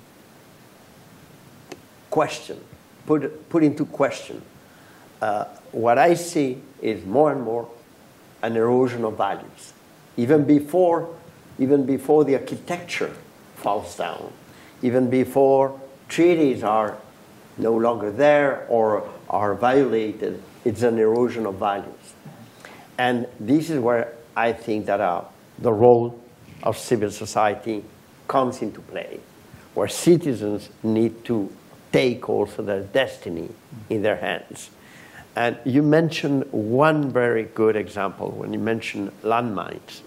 questioned, put, put into question. Uh, what I see is more and more an erosion of values. Even before, even before the architecture falls down, even before treaties are no longer there or are violated, it's an erosion of values. And this is where I think that uh, the role of civil society comes into play, where citizens need to take also their destiny in their hands. And you mentioned one very good example when you mentioned landmines.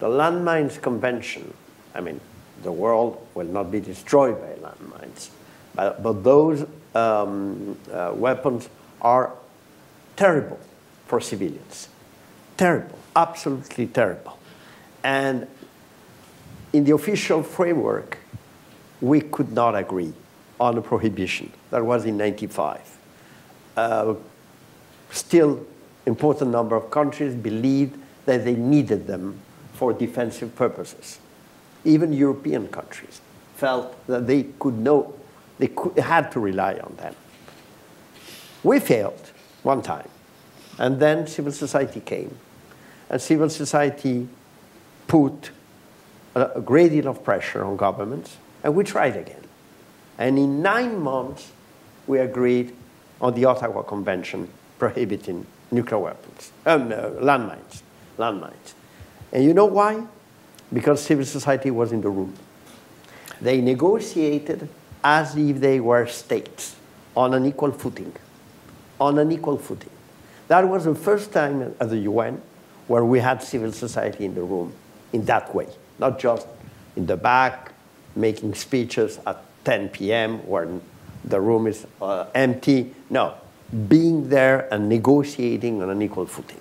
The Landmines Convention, I mean, the world will not be destroyed by landmines, but, but those um, uh, weapons are terrible for civilians. Terrible, absolutely terrible. And in the official framework, we could not agree on a prohibition. That was in 95. Uh, still, important number of countries believed that they needed them for defensive purposes. Even European countries felt that they could know, they could, had to rely on them. We failed one time, and then civil society came, and civil society put a, great deal of pressure on governments, and we tried again. And in nine months, we agreed on the Ottawa Convention prohibiting nuclear weapons, um, uh, landmines, landmines. And you know why? Because civil society was in the room. They negotiated as if they were states on an equal footing, on an equal footing. That was the first time at the UN where we had civil society in the room in that way, not just in the back making speeches at 10 p.m. when the room is uh, empty. No, being there and negotiating on an equal footing.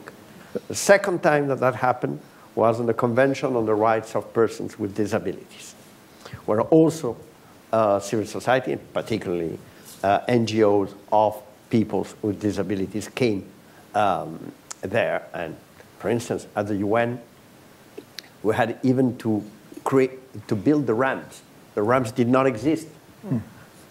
The second time that that happened was in the Convention on the Rights of Persons with Disabilities, where also uh, civil society, particularly uh, NGOs of people with disabilities, came um, there. And for instance, at the UN, we had even to create to build the ramps. The ramps did not exist. Mm.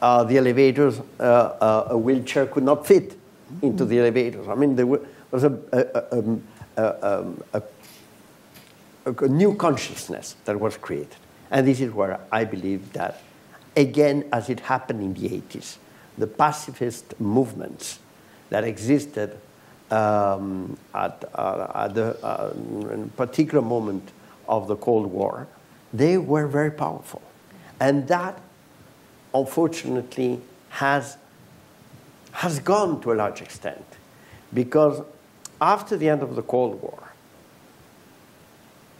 Uh, the elevators, uh, uh, a wheelchair could not fit into the elevators. I mean, there was a, a, um, a, a, new consciousness that was created. And this is where I believe that, again, as it happened in the 80s, the pacifist movements that existed um, at, uh, at the uh, particular moment of the Cold War, they were very powerful. And that, unfortunately, has, has gone to a large extent. Because after the end of the Cold War,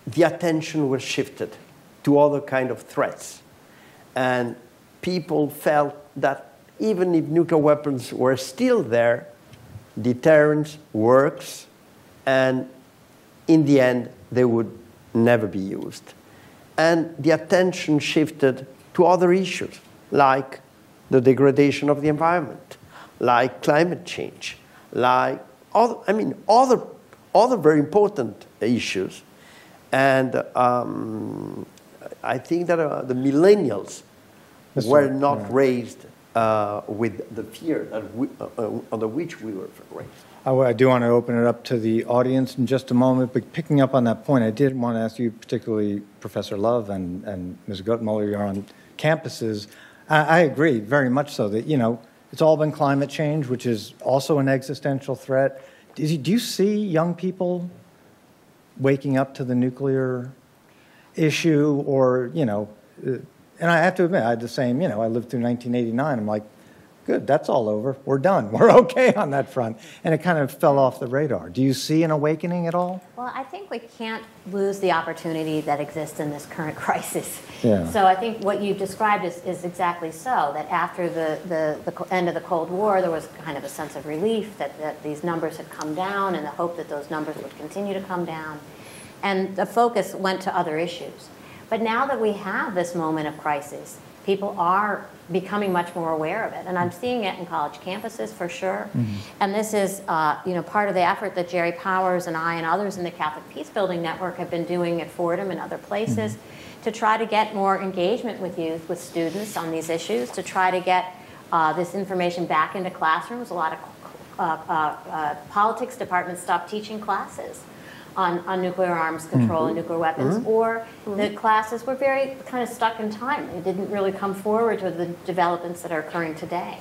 the attention was shifted to other kind of threats. And people felt that even if nuclear weapons were still there, deterrence works, and in the end, they would never be used. And the attention shifted to other issues, like the degradation of the environment, like climate change, like other, I mean, other, other very important issues. And um, I think that uh, the millennials That's were right. not yeah. raised uh, with the fear we, uh, uh under which we were raised. I do want to open it up to the audience in just a moment, but picking up on that point, I did want to ask you, particularly Professor Love and, and Ms. Gottemoeller, you're on campuses. I, I agree very much so that, you know, it's all been climate change, which is also an existential threat. Do you, do you see young people waking up to the nuclear issue or, you know, uh, and I have to admit, I had the same, you know, I lived through 1989. I'm like, good, that's all over. We're done. We're okay on that front. And it kind of fell off the radar. Do you see an awakening at all? Well, I think we can't lose the opportunity that exists in this current crisis. Yeah. So I think what you've described is, is exactly so, that after the, the, the end of the Cold War, there was kind of a sense of relief that, that these numbers had come down and the hope that those numbers would continue to come down. And the focus went to other issues. But now that we have this moment of crisis, people are becoming much more aware of it. And I'm seeing it in college campuses for sure. Mm-hmm. And this is, uh, you know, part of the effort that Jerry Powers and I and others in the Catholic Peace Building Network have been doing at Fordham and other places mm-hmm. to try to get more engagement with youth, with students on these issues, to try to get uh, this information back into classrooms. A lot of uh, uh, uh politics departments stopped teaching classes on, on nuclear arms control mm-hmm. and nuclear weapons, mm-hmm. or mm-hmm. the classes were very kind of stuck in time. They didn't really come forward with the developments that are occurring today.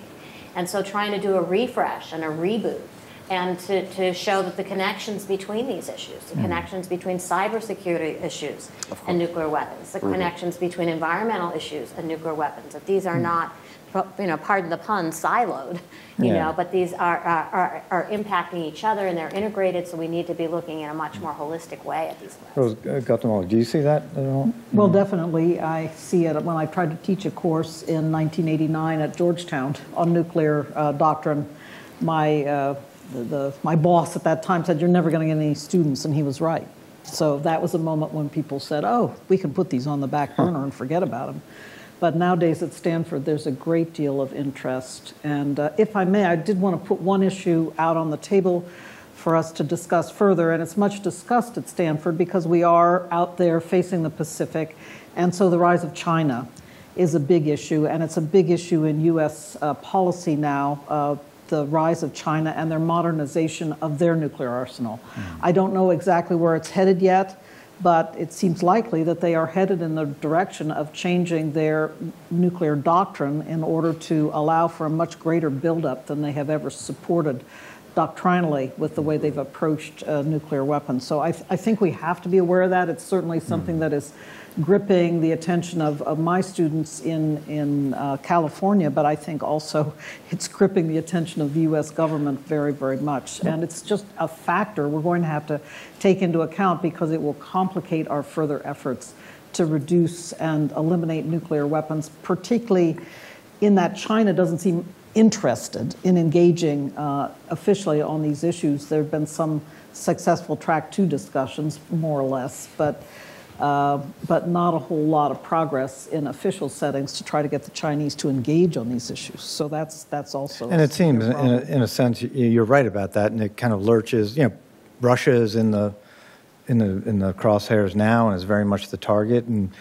And so trying to do a refresh and a reboot and to, to show that the connections between these issues, the mm-hmm. connections between cybersecurity issues and nuclear weapons, the mm-hmm. connections between environmental issues and nuclear weapons, that these are mm. not you know, pardon the pun, siloed, you yeah. know, but these are, are, are, impacting each other and they're integrated, so we need to be looking in a much more holistic way at these Rose uh, do you see that at all? Well, definitely. I see it when I tried to teach a course in 1989 at Georgetown on nuclear uh, doctrine. My, uh, the, the, my boss at that time said, You're never going to get any students, and he was right. So that was a moment when people said, Oh, we can put these on the back burner and forget about them. But nowadays at Stanford, there's a great deal of interest. And uh, if I may, I did want to put one issue out on the table for us to discuss further. And it's much discussed at Stanford because we are out there facing the Pacific. And so the rise of China is a big issue. And it's a big issue in U.S. Uh, policy now. Uh, the rise of China and their modernization of their nuclear arsenal. Mm. I don't know exactly where it's headed yet but it seems likely that they are headed in the direction of changing their nuclear doctrine in order to allow for a much greater buildup than they have ever supported doctrinally with the way they've approached uh, nuclear weapons. So I, th- I, think we have to be aware of that. It's certainly something that is gripping the attention of, of my students in, in uh, California, but I think also it's gripping the attention of the US government very, very much. And it's just a factor we're going to have to take into account because it will complicate our further efforts to reduce and eliminate nuclear weapons, particularly in that China doesn't seem interested in engaging uh, officially on these issues. There have been some successful track two discussions, more or less, but, uh, but not a whole lot of progress in official settings to try to get the Chinese to engage on these issues. So that's, that's also. And it seems, in a, in a sense, you're right about that, and it kind of lurches, you know, Russia is in the, in the, in the crosshairs now and is very much the target, and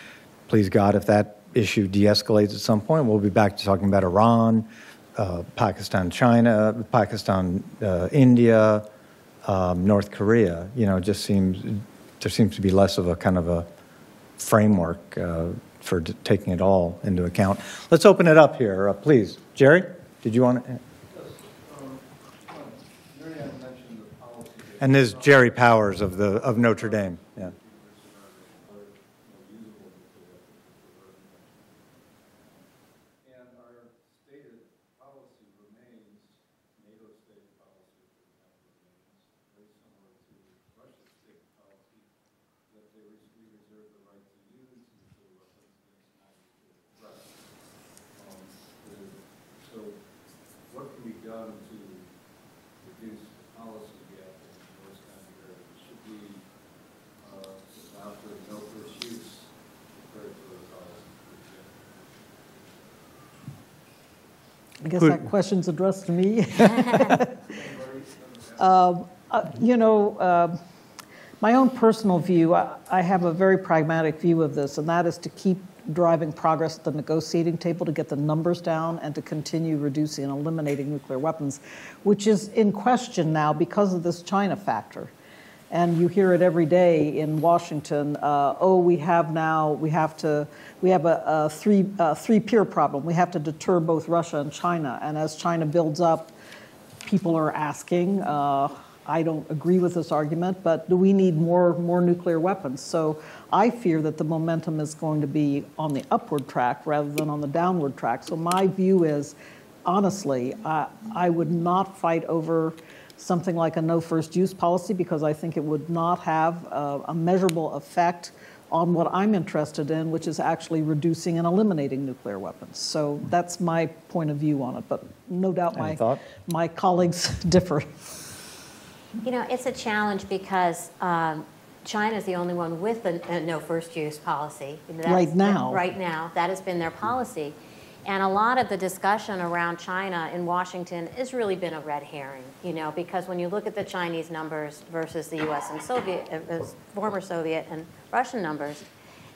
please God, if that issue de-escalates at some point, we'll be back to talking about Iran, uh, Pakistan, China, Pakistan, uh, India, um, North Korea. You know, it just seems, there seems to be less of a kind of a framework uh, for taking it all into account. Let's open it up here, uh, please. Jerry, did you want to? And there's Jerry Powers of the of Notre Dame. Yeah. And our stated policy remains, NATO's stated policy, for example, remains very similar to Russia's stated policy, that they res- we reserve the right to use nuclear weapons against non-nuclear threats. Um, the- So what can be done to reduce the policy gap in those kind of areas? Should we uh, adopt a no first use declaratory policy, for example? I guess Who- that question's addressed to me. Um, uh, You know, um, my own personal view, I I have a very pragmatic view of this, and that is to keep driving progress at the negotiating table to get the numbers down and to continue reducing and eliminating nuclear weapons, which is in question now because of this China factor. And you hear it every day in Washington. Uh, oh, we have now, we have to, we have a, a three, uh, three peer problem. We have to deter both Russia and China. And as China builds up, people are asking, uh, I don't agree with this argument, but do we need more, more nuclear weapons? So I fear that the momentum is going to be on the upward track rather than on the downward track. So my view is, honestly, I, I would not fight over something like a no first use policy because I think it would not have a, a measurable effect on what I'm interested in, which is actually reducing and eliminating nuclear weapons. So that's my point of view on it, but no doubt Any my, thought? my colleagues differ. You know, it's a challenge because um, is the only one with a, a no first use policy. That's- Right now. Right now, that has been their policy. And a lot of the discussion around China in Washington has really been a red herring, you know, because when you look at the Chinese numbers versus the US and Soviet, uh, uh, former Soviet and Russian numbers,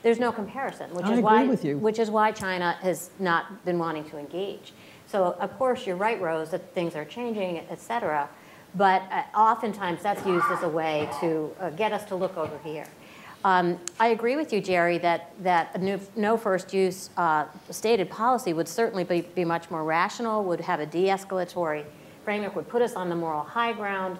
there's no comparison, which I is why with you. which is why China has not been wanting to engage. So of course you're right, Rose, that things are changing, et cetera. But uh, oftentimes that's used as a way to uh, get us to look over here. Um, I agree with you, Jerry, that, that a no first use uh, stated policy would certainly be, be much more rational, would have a de escalatory framework, would put us on the moral high ground.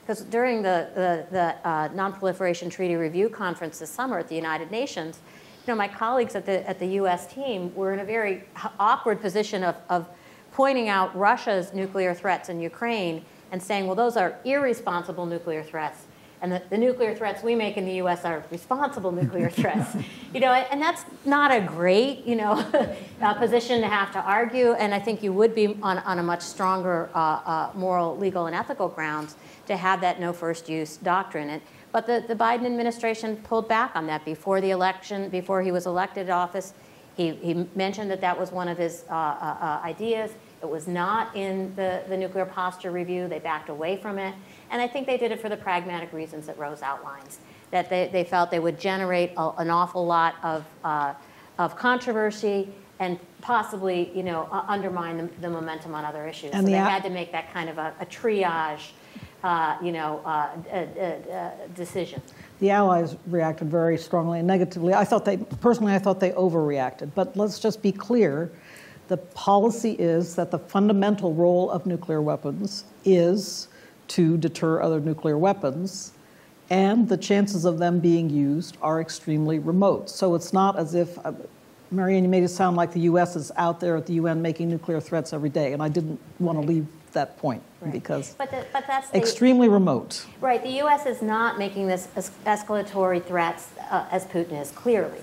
Because during the, the, the uh, Non-Proliferation Treaty Review Conference this summer at the United Nations, you know, my colleagues at the, at the US team were in a very awkward position of, of pointing out Russia's nuclear threats in Ukraine and saying, well, those are irresponsible nuclear threats. And the, the nuclear threats we make in the U.S. are responsible nuclear threats. You know, and that's not a great, you know, uh, position to have to argue. And I think you would be on, on a much stronger uh, uh, moral, legal, and ethical grounds to have that no first use doctrine. And, but the, the Biden administration pulled back on that before the election, before he was elected office. He, he mentioned that that was one of his uh, uh, uh, ideas. It was not in the, the nuclear posture review. They backed away from it. And I think they did it for the pragmatic reasons that Rose outlines, that they, they felt they would generate a, an awful lot of, uh, of controversy and possibly, you know, uh, undermine the, the momentum on other issues. And so the they had to make that kind of a, a triage, uh, you know, uh, uh, uh, uh, decision. The Allies reacted very strongly and negatively. I thought they, personally, I thought they overreacted. But let's just be clear the policy is that the fundamental role of nuclear weapons is to deter other nuclear weapons, and the chances of them being used are extremely remote. So it's not as if, uh, Maryann, you made it sound like the U.S. is out there at the UN making nuclear threats every day, and I didn't want to leave that point because But, the, but that's the, extremely remote. Right, the U.S. is not making this es- escalatory threats uh, as Putin is, clearly.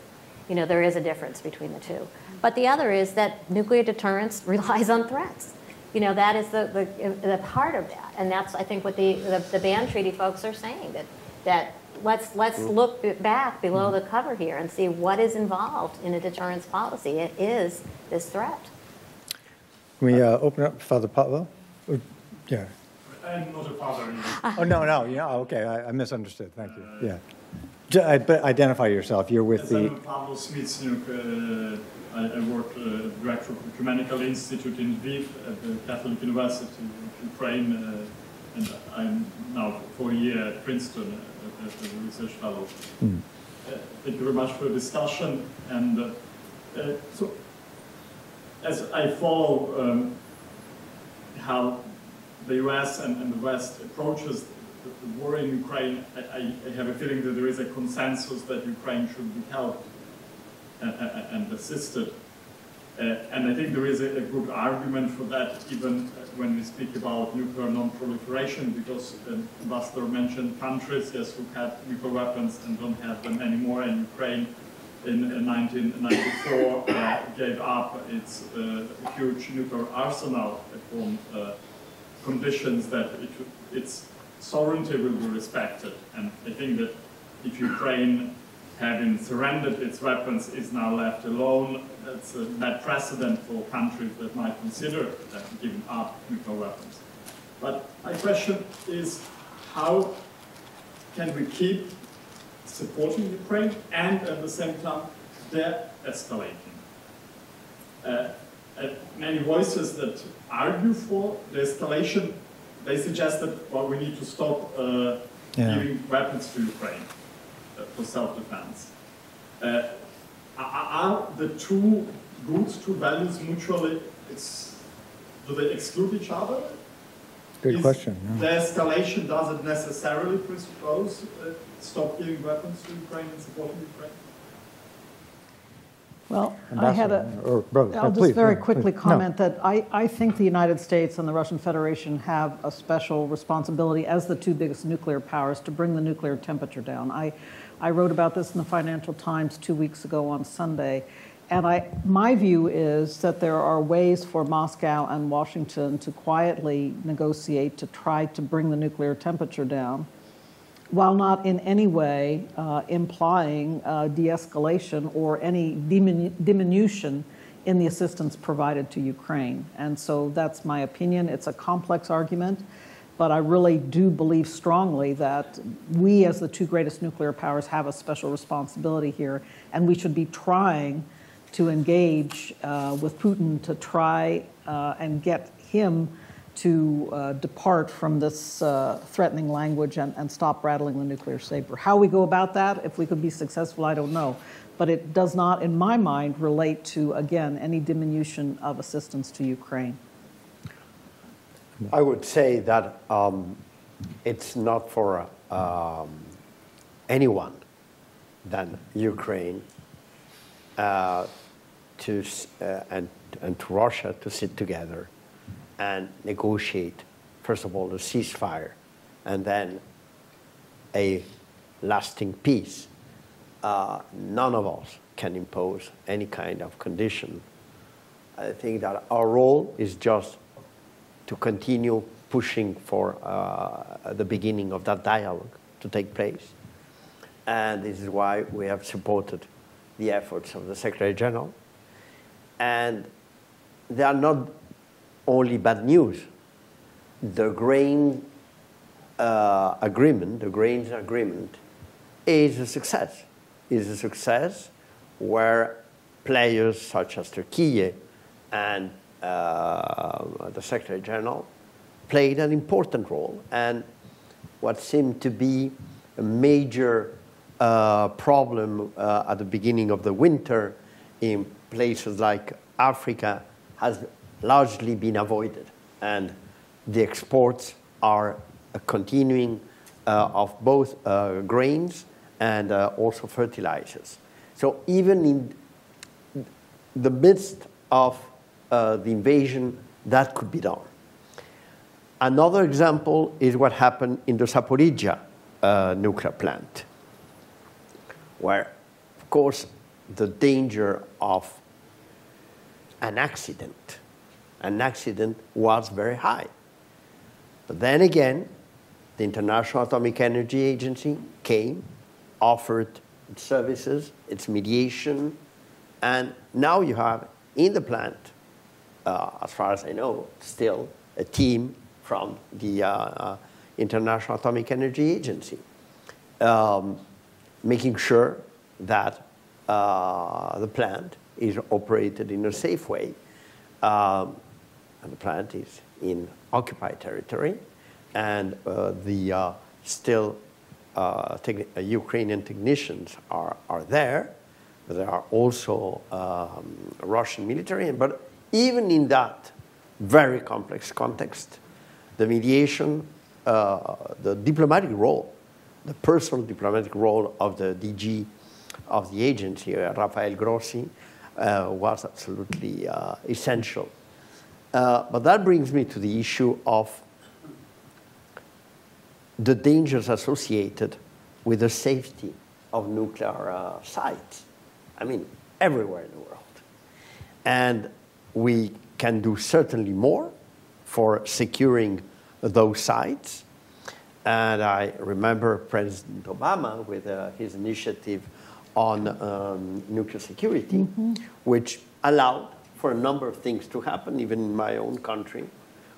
You know, there is a difference between the two. But the other is that nuclear deterrence relies on threats. You know, that is the, the, the part of that. And that's, I think, what the, the, the ban treaty folks are saying, that, that let's, let's mm-hmm. look back below mm-hmm. the cover here and see what is involved in a deterrence policy. It is this threat. Can we uh, open up Father Pablo? Or- Yeah. I'm not a father anymore. Oh, no, no, yeah, oh, okay, I I misunderstood, thank you, yeah. J- I- But identify yourself, you're with Yes, the, I'm Pablo Smytsnyuk. Uh, Uh, I, I work uh, director of the Ecumenical Institute in Lviv at the Catholic University of Ukraine, uh, and I'm now for a year at Princeton uh, as a research fellow. Hmm. Uh, thank you very much for the discussion. And uh, uh, so, as I follow um, how the US and, and the West approaches the, the war in Ukraine, I, I, I have a feeling that there is a consensus that Ukraine should be helped and, assisted. Uh, and I think there is a, a good argument for that, even uh, when we speak about nuclear non-proliferation, because um, Ambassador mentioned countries, yes, who had nuclear weapons and don't have them anymore, and Ukraine in uh, 1994 uh, gave up its uh, huge nuclear arsenal upon uh, conditions that it, its sovereignty will be respected. And I think that if Ukraine, having surrendered its weapons, is now left alone, that's a bad precedent for countries that might consider giving up nuclear weapons. But my question is, how can we keep supporting Ukraine and at the same time de-escalating? Uh, uh, many voices that argue for de-escalation, they suggest that well, we need to stop uh, Yeah. giving weapons to Ukraine for self-defense. Uh, are, are the two goods, two values mutually, ex- do they exclude each other? good Is question. The escalation doesn't necessarily presuppose uh, stop giving weapons to Ukraine and supporting Ukraine. Well, I had a. Or brother, I'll please, just very no, quickly please. No. comment that I, I think the United States and the Russian Federation have a special responsibility as the two biggest nuclear powers to bring the nuclear temperature down. I, I wrote about this in the Financial Times two weeks ago on Sunday. And I, my view is that there are ways for Moscow and Washington to quietly negotiate to try to bring the nuclear temperature down while not in any way uh, implying uh, de escalation or any diminu- diminution in the assistance provided to Ukraine. And so that's my opinion. It's a complex argument, but I really do believe strongly that we, as the two greatest nuclear powers, have a special responsibility here, and we should be trying to engage uh, with Putin to try uh, and get him to uh, depart from this uh, threatening language and, and stop rattling the nuclear saber. How we go about that, if we could be successful, I don't know. But it does not, in my mind, relate to, again, any diminution of assistance to Ukraine. I would say that um, it's not for um, anyone than Ukraine uh, to uh, and and to Russia to sit together and negotiate. First of all, a ceasefire, and then a lasting peace. Uh, none of us can impose any kind of condition. I think that our role is just to continue pushing for uh, the beginning of that dialogue to take place. And this is why we have supported the efforts of the Secretary General. And they are not only bad news. The grain uh, agreement, the grains agreement, is a success. Is a success where players such as Turkey and uh, the Secretary General played an important role. And what seemed to be a major uh, problem uh, at the beginning of the winter in places like Africa has largely been avoided. And the exports are continuing uh, of both uh, grains and also fertilizers. So even in the midst of uh, the invasion, that could be done. Another example is what happened in the Zaporizhia uh, nuclear plant, where, of course, the danger of an accident an accident was very high. But then again, the International Atomic Energy Agency came, offered its services, its mediation, and now you have in the plant, uh, as far as I know, still a team from the uh, uh, International Atomic Energy Agency, um, making sure that uh, the plant is operated in a safe way. Um, and the plant is in occupied territory, and uh, the still uh, uh, Ukrainian technicians are, are there. There are also um, Russian military, but even in that very complex context, the mediation, uh, the diplomatic role, the personal diplomatic role of the DG of the agency, uh, Rafael Grossi, uh, was absolutely uh, essential. Uh, but that brings me to the issue of the dangers associated with the safety of nuclear uh, sites. I mean, everywhere in the world. And we can do certainly more for securing those sites. And I remember President Obama with uh, his initiative on um, nuclear security, which allowed for a number of things to happen, even in my own country.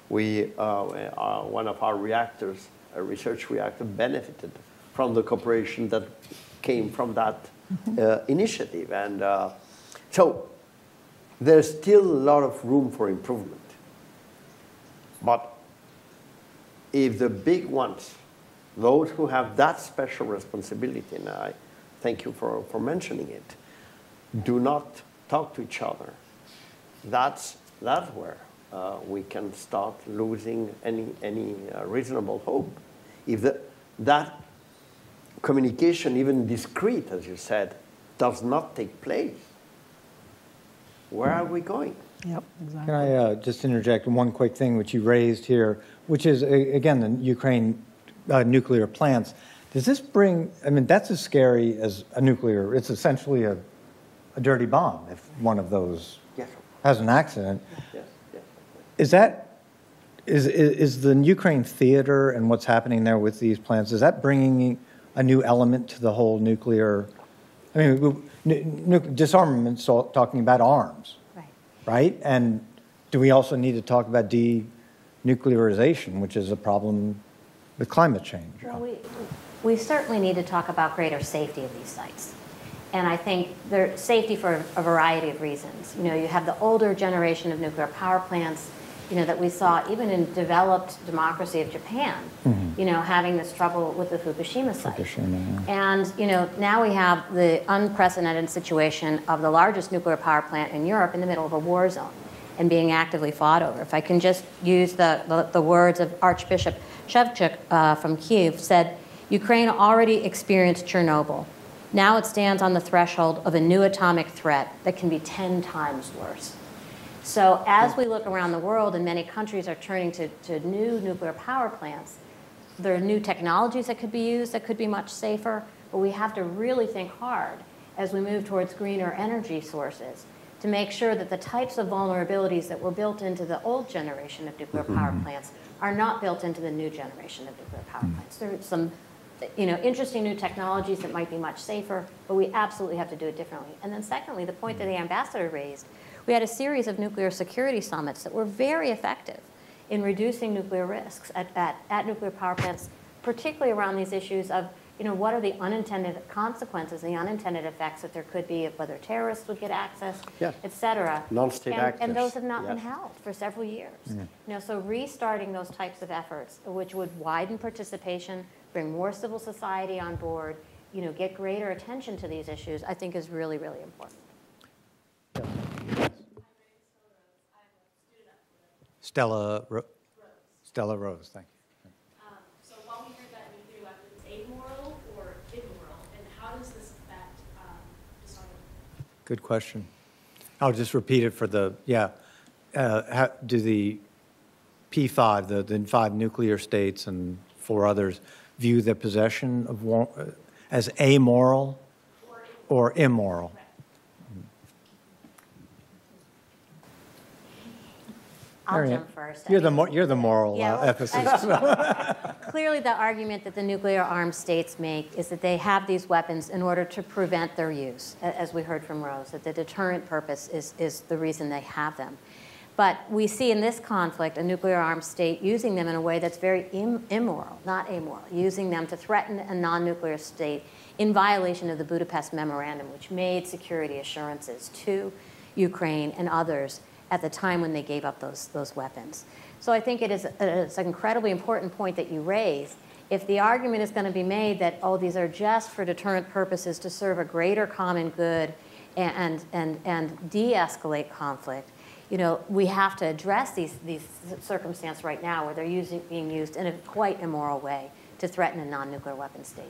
We, uh, uh, one of our reactors, a research reactor, benefited from the cooperation that came from that uh, initiative. And uh, so there's still a lot of room for improvement. But if the big ones, those who have that special responsibility, and I thank you for, for mentioning it, do not talk to each other, that's, that's where uh, we can start losing any, any uh, reasonable hope. If the, that communication, even discreet, as you said, does not take place, where are we going? Yep, exactly. Can I uh, just interject one quick thing which you raised here, which is, again, the Ukraine uh, nuclear plants. Does this bring, I mean, that's as scary as a nuclear, it's essentially a, a dirty bomb if one of those Yes, has an accident. yes, yes. Is that, is, is is the Ukraine theater and what's happening there with these plants, is that bringing a new element to the whole nuclear? I mean, nu- nu- disarmament's all talking about arms, Right. right? And do we also need to talk about denuclearization, which is a problem with climate change? Well, we, we certainly need to talk about greater safety of these sites. And I think they're safety for a variety of reasons. You know, you have the older generation of nuclear power plants, you know, that we saw even in developed democracy of Japan, you know, having this trouble with the Fukushima site. Fukushima, And, you know, now we have the unprecedented situation of the largest nuclear power plant in Europe in the middle of a war zone and being actively fought over. If I can just use the, the, the words of Archbishop Shevchuk uh, from Kiev, said, Ukraine already experienced Chernobyl. Now it stands on the threshold of a new atomic threat that can be 10 times worse. So as we look around the world and many countries are turning to, to new nuclear power plants, there are new technologies that could be used that could be much safer, but we have to really think hard as we move towards greener energy sources to make sure that the types of vulnerabilities that were built into the old generation of nuclear power mm-hmm. plants are not built into the new generation of nuclear power mm-hmm. plants. There are some you know, interesting new technologies that might be much safer, but we absolutely have to do it differently. And then secondly, the point that the ambassador raised, we had a series of nuclear security summits that were very effective in reducing nuclear risks at, at, at nuclear power plants, particularly around these issues of, you know, what are the unintended consequences, the unintended effects that there could be of whether terrorists would get access, Yes. et cetera. Non-state and, actors, And those have not been held for several years. Mm. You know, so restarting those types of efforts, which would widen participation, bring more civil society on board, you know, get greater attention to these issues, I think is really, really important. Stella, Ro- Stella Rose, thank you. Um, So while we heard that nuclear weapon is amoral or immoral, and how does this affect um, disarmament? Good question. I'll just repeat it for the, yeah. Uh, ha- Do the P5, the, the five nuclear states and four others, view the possession of war uh, as amoral or immoral? I'll Maryann, jump first. You're the, you're the moral Yeah, uh, ethicist. Clearly, the argument that the nuclear armed states make is that they have these weapons in order to prevent their use, as we heard from Rose, that the deterrent purpose is, is the reason they have them. But we see in this conflict a nuclear armed state using them in a way that's very Im- immoral, not amoral, using them to threaten a non nuclear state in violation of the Budapest Memorandum, which made security assurances to Ukraine and others at the time when they gave up those, those weapons. So I think it is it's an incredibly important point that you raise. If the argument is going to be made that, oh, these are just for deterrent purposes to serve a greater common good and, and, and de escalate conflict, you know, we have to address these, these circumstances right now where they're using, being used in a quite immoral way to threaten a non nuclear weapon state.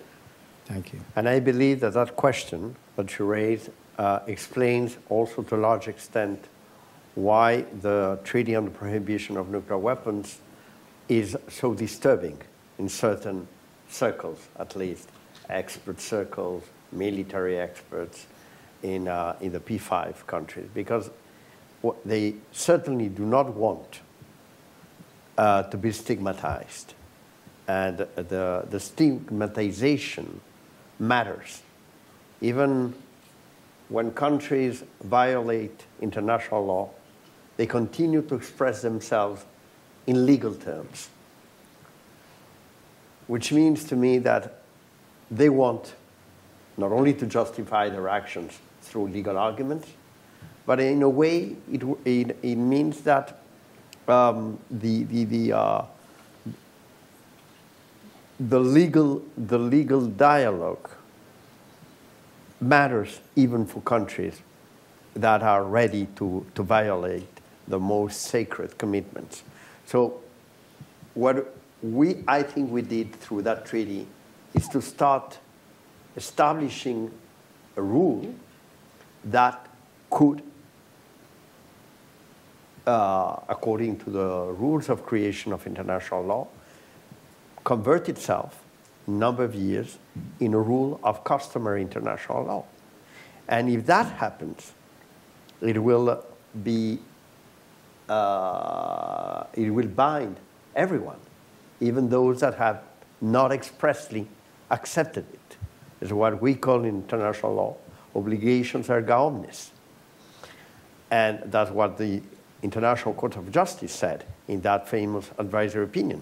Thank you. And I believe that that question that you raised uh, explains also to a large extent why the Treaty on the Prohibition of Nuclear Weapons is so disturbing in certain circles, at least, expert circles, military experts in, uh, in the P5 countries, because they certainly do not want uh, to be stigmatized. And the, the stigmatization matters. Even when countries violate international law, they continue to express themselves in legal terms, which means to me that they want not only to justify their actions through legal arguments, but in a way, it, it, it means that um, the, the, the, uh, the, legal, the legal dialogue matters even for countries that are ready to, to violate the most sacred commitments. So, what we, I think we did through that treaty is to start establishing a rule that could, uh, according to the rules of creation of international law, convert itself number of years in a rule of customary international law. And if that happens, it will be uh, it will bind everyone, even those that have not expressly accepted it. It's what we call in international law obligations erga omnes. And that's what the International Court of Justice said in that famous advisory opinion.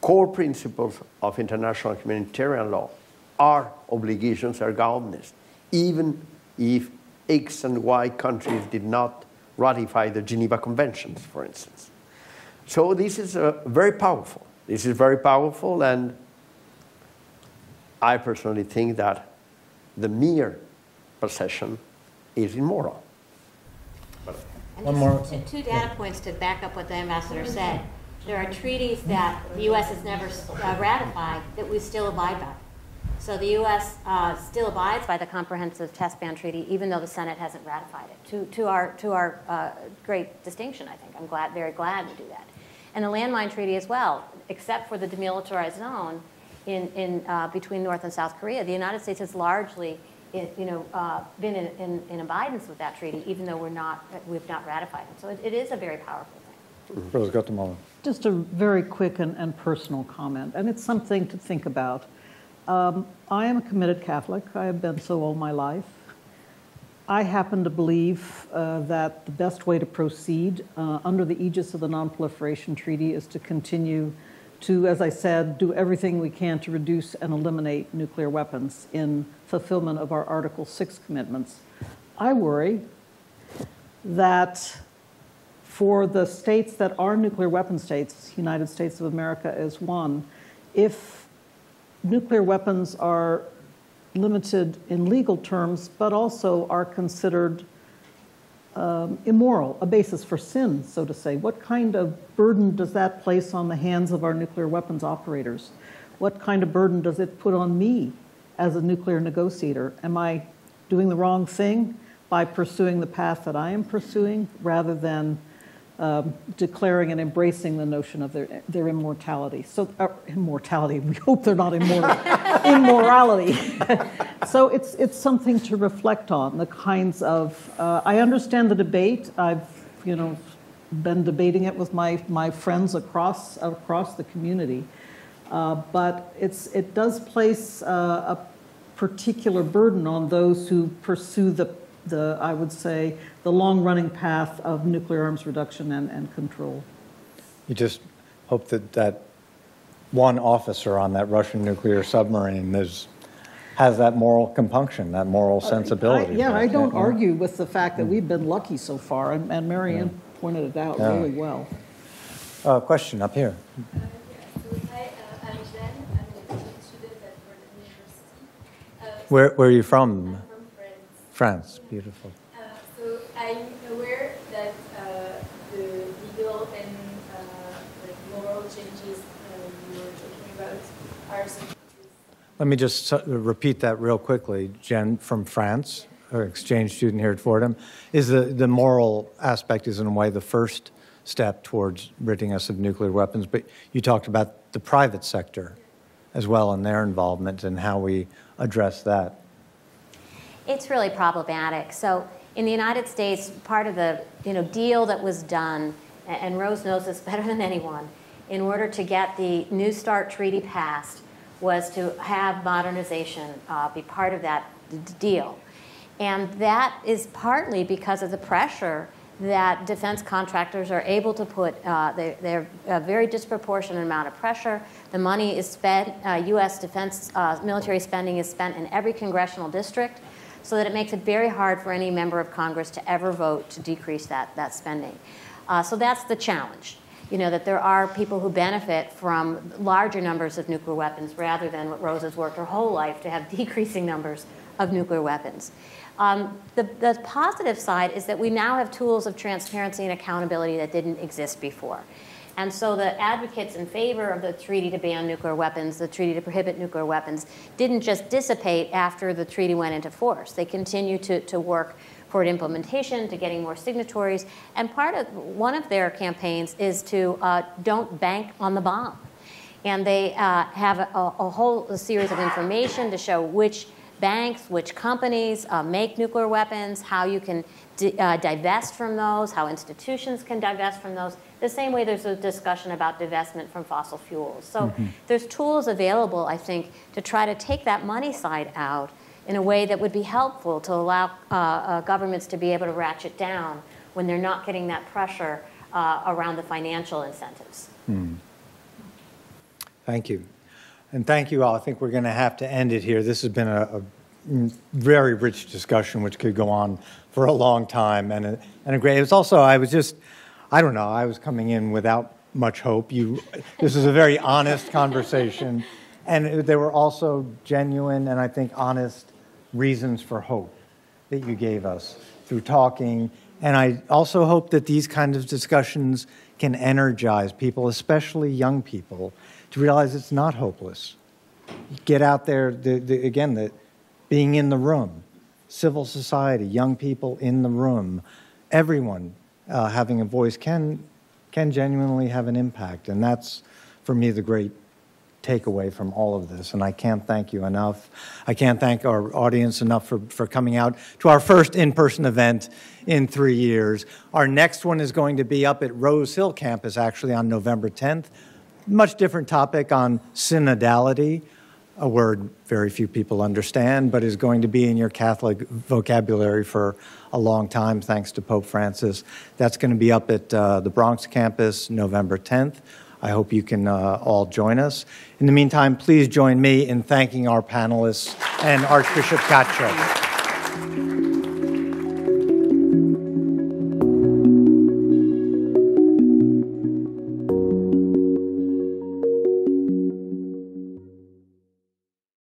Core principles of international humanitarian law are obligations erga omnes, even if X and Y countries did not ratify the Geneva Conventions, for instance. So this is uh, very powerful. This is very powerful, and I personally think that the mere possession is immoral. And One more. Two, two data points to back up what the ambassador said. There are treaties that the U.S. has never uh, ratified that we still abide by. So the U.S. Uh, still abides by the Comprehensive Test Ban Treaty, even though the Senate hasn't ratified it. To, to our, to our uh, great distinction, I think. I'm glad, very glad we do that. And the Landmine Treaty as well, except for the demilitarized zone in, in, uh, between North and South Korea, the United States has largely in, you know, uh, been in, in, in abidance with that treaty, even though we're not, we've not ratified it. So it, it is a very powerful thing. Rose Gottemoeller. Just a very quick and, and personal comment, and it's something to think about. Um, I am a committed Catholic. I have been so all my life. I happen to believe uh, that the best way to proceed uh, under the aegis of the Non-Proliferation Treaty is to continue to, as I said, do everything we can to reduce and eliminate nuclear weapons in fulfillment of our Article 6 commitments. I worry that for the states that are nuclear weapon states, United States of America is one, if nuclear weapons are limited in legal terms, but also are considered um, immoral, a basis for sin, so to say. What kind of burden does that place on the hands of our nuclear weapons operators? What kind of burden does it put on me as a nuclear negotiator? Am I doing the wrong thing by pursuing the path that I am pursuing rather than um, declaring and embracing the notion of their, their immortality. So, uh, immortality, we hope they're not immortal, immorality. so, it's, it's something to reflect on, the kinds of, uh, I understand the debate. I've, you know, been debating it with my, my friends across, across the community. Uh, But it's, it does place uh, a particular burden on those who pursue the, the, I would say, the long-running path of nuclear arms reduction and, and control. You just hope that that one officer on that Russian nuclear submarine is, has that moral compunction, that moral sensibility. I- Yeah, I don't yeah. argue with the fact that we've been lucky so far, and and Maryann pointed it out Yeah. really well. Uh, Question up here. Uh, yeah, so hi, uh, I'm Jen. I'm a student at Fordham University. Uh, so Where, where are you from? France. Beautiful. Uh, so I'm aware that uh, the legal and uh, like moral changes uh, you were talking about are some Let me just repeat that real quickly. Jen from France, an exchange student here at Fordham, is the, the moral aspect is in a way the first step towards ridding us of nuclear weapons. But you talked about the private sector as well and their involvement and how we address that. It's really problematic. So in the United States, part of the you know deal that was done, and Rose knows this better than anyone, in order to get the New START treaty passed, was to have modernization uh, be part of that deal, and that is partly because of the pressure that defense contractors are able to put. Uh, they, they're a very disproportionate amount of pressure. The money is spent. Uh, U.S. defense uh, military spending is spent in every congressional district so that it makes it very hard for any member of Congress to ever vote to decrease that, that spending. Uh, so that's the challenge. You know, that there are people who benefit from larger numbers of nuclear weapons rather than what Rose has worked her whole life to have decreasing numbers of nuclear weapons. Um, the, the positive side is that we now have tools of transparency and accountability that didn't exist before. And so the advocates in favor of the treaty to ban nuclear weapons, the treaty to prohibit nuclear weapons, didn't just dissipate after the treaty went into force. They continue to, to work toward implementation, to getting more signatories. And part of one of their campaigns is to uh, don't bank on the bomb. And they uh, have a, a whole series of information to show which banks, which companies uh, make nuclear weapons, how you can uh, divest from those, how institutions can divest from those. The same way there's a discussion about divestment from fossil fuels. So there's tools available, I think, to try to take that money side out in a way that would be helpful to allow uh, uh, governments to be able to ratchet down when they're not getting that pressure uh, around the financial incentives. Thank you. And thank you all. I think we're going to have to end it here. This has been a, a very rich discussion, which could go on for a long time. And a, and a great, it was also, I was just, I don't know, I was coming in without much hope. You, this is a very honest conversation. And there were also genuine and I think honest reasons for hope that you gave us through talking. And I also hope that these kinds of discussions can energize people, especially young people, to realize it's not hopeless. Get out there, the, the, again, being in the room, civil society, young people in the room, everyone uh, having a voice can, can genuinely have an impact. And that's, for me, the great takeaway from all of this. And I can't thank you enough. I can't thank our audience enough for, for coming out to our first in person event in three years. Our next one is going to be up at Rose Hill campus, actually, on November 10th. Much different topic on synodality, a word very few people understand, but is going to be in your Catholic vocabulary for a long time, thanks to Pope Francis. That's going to be up at uh, the Bronx campus November 10th. I hope you can uh, all join us. In the meantime, please join me in thanking our panelists and Archbishop Caccia.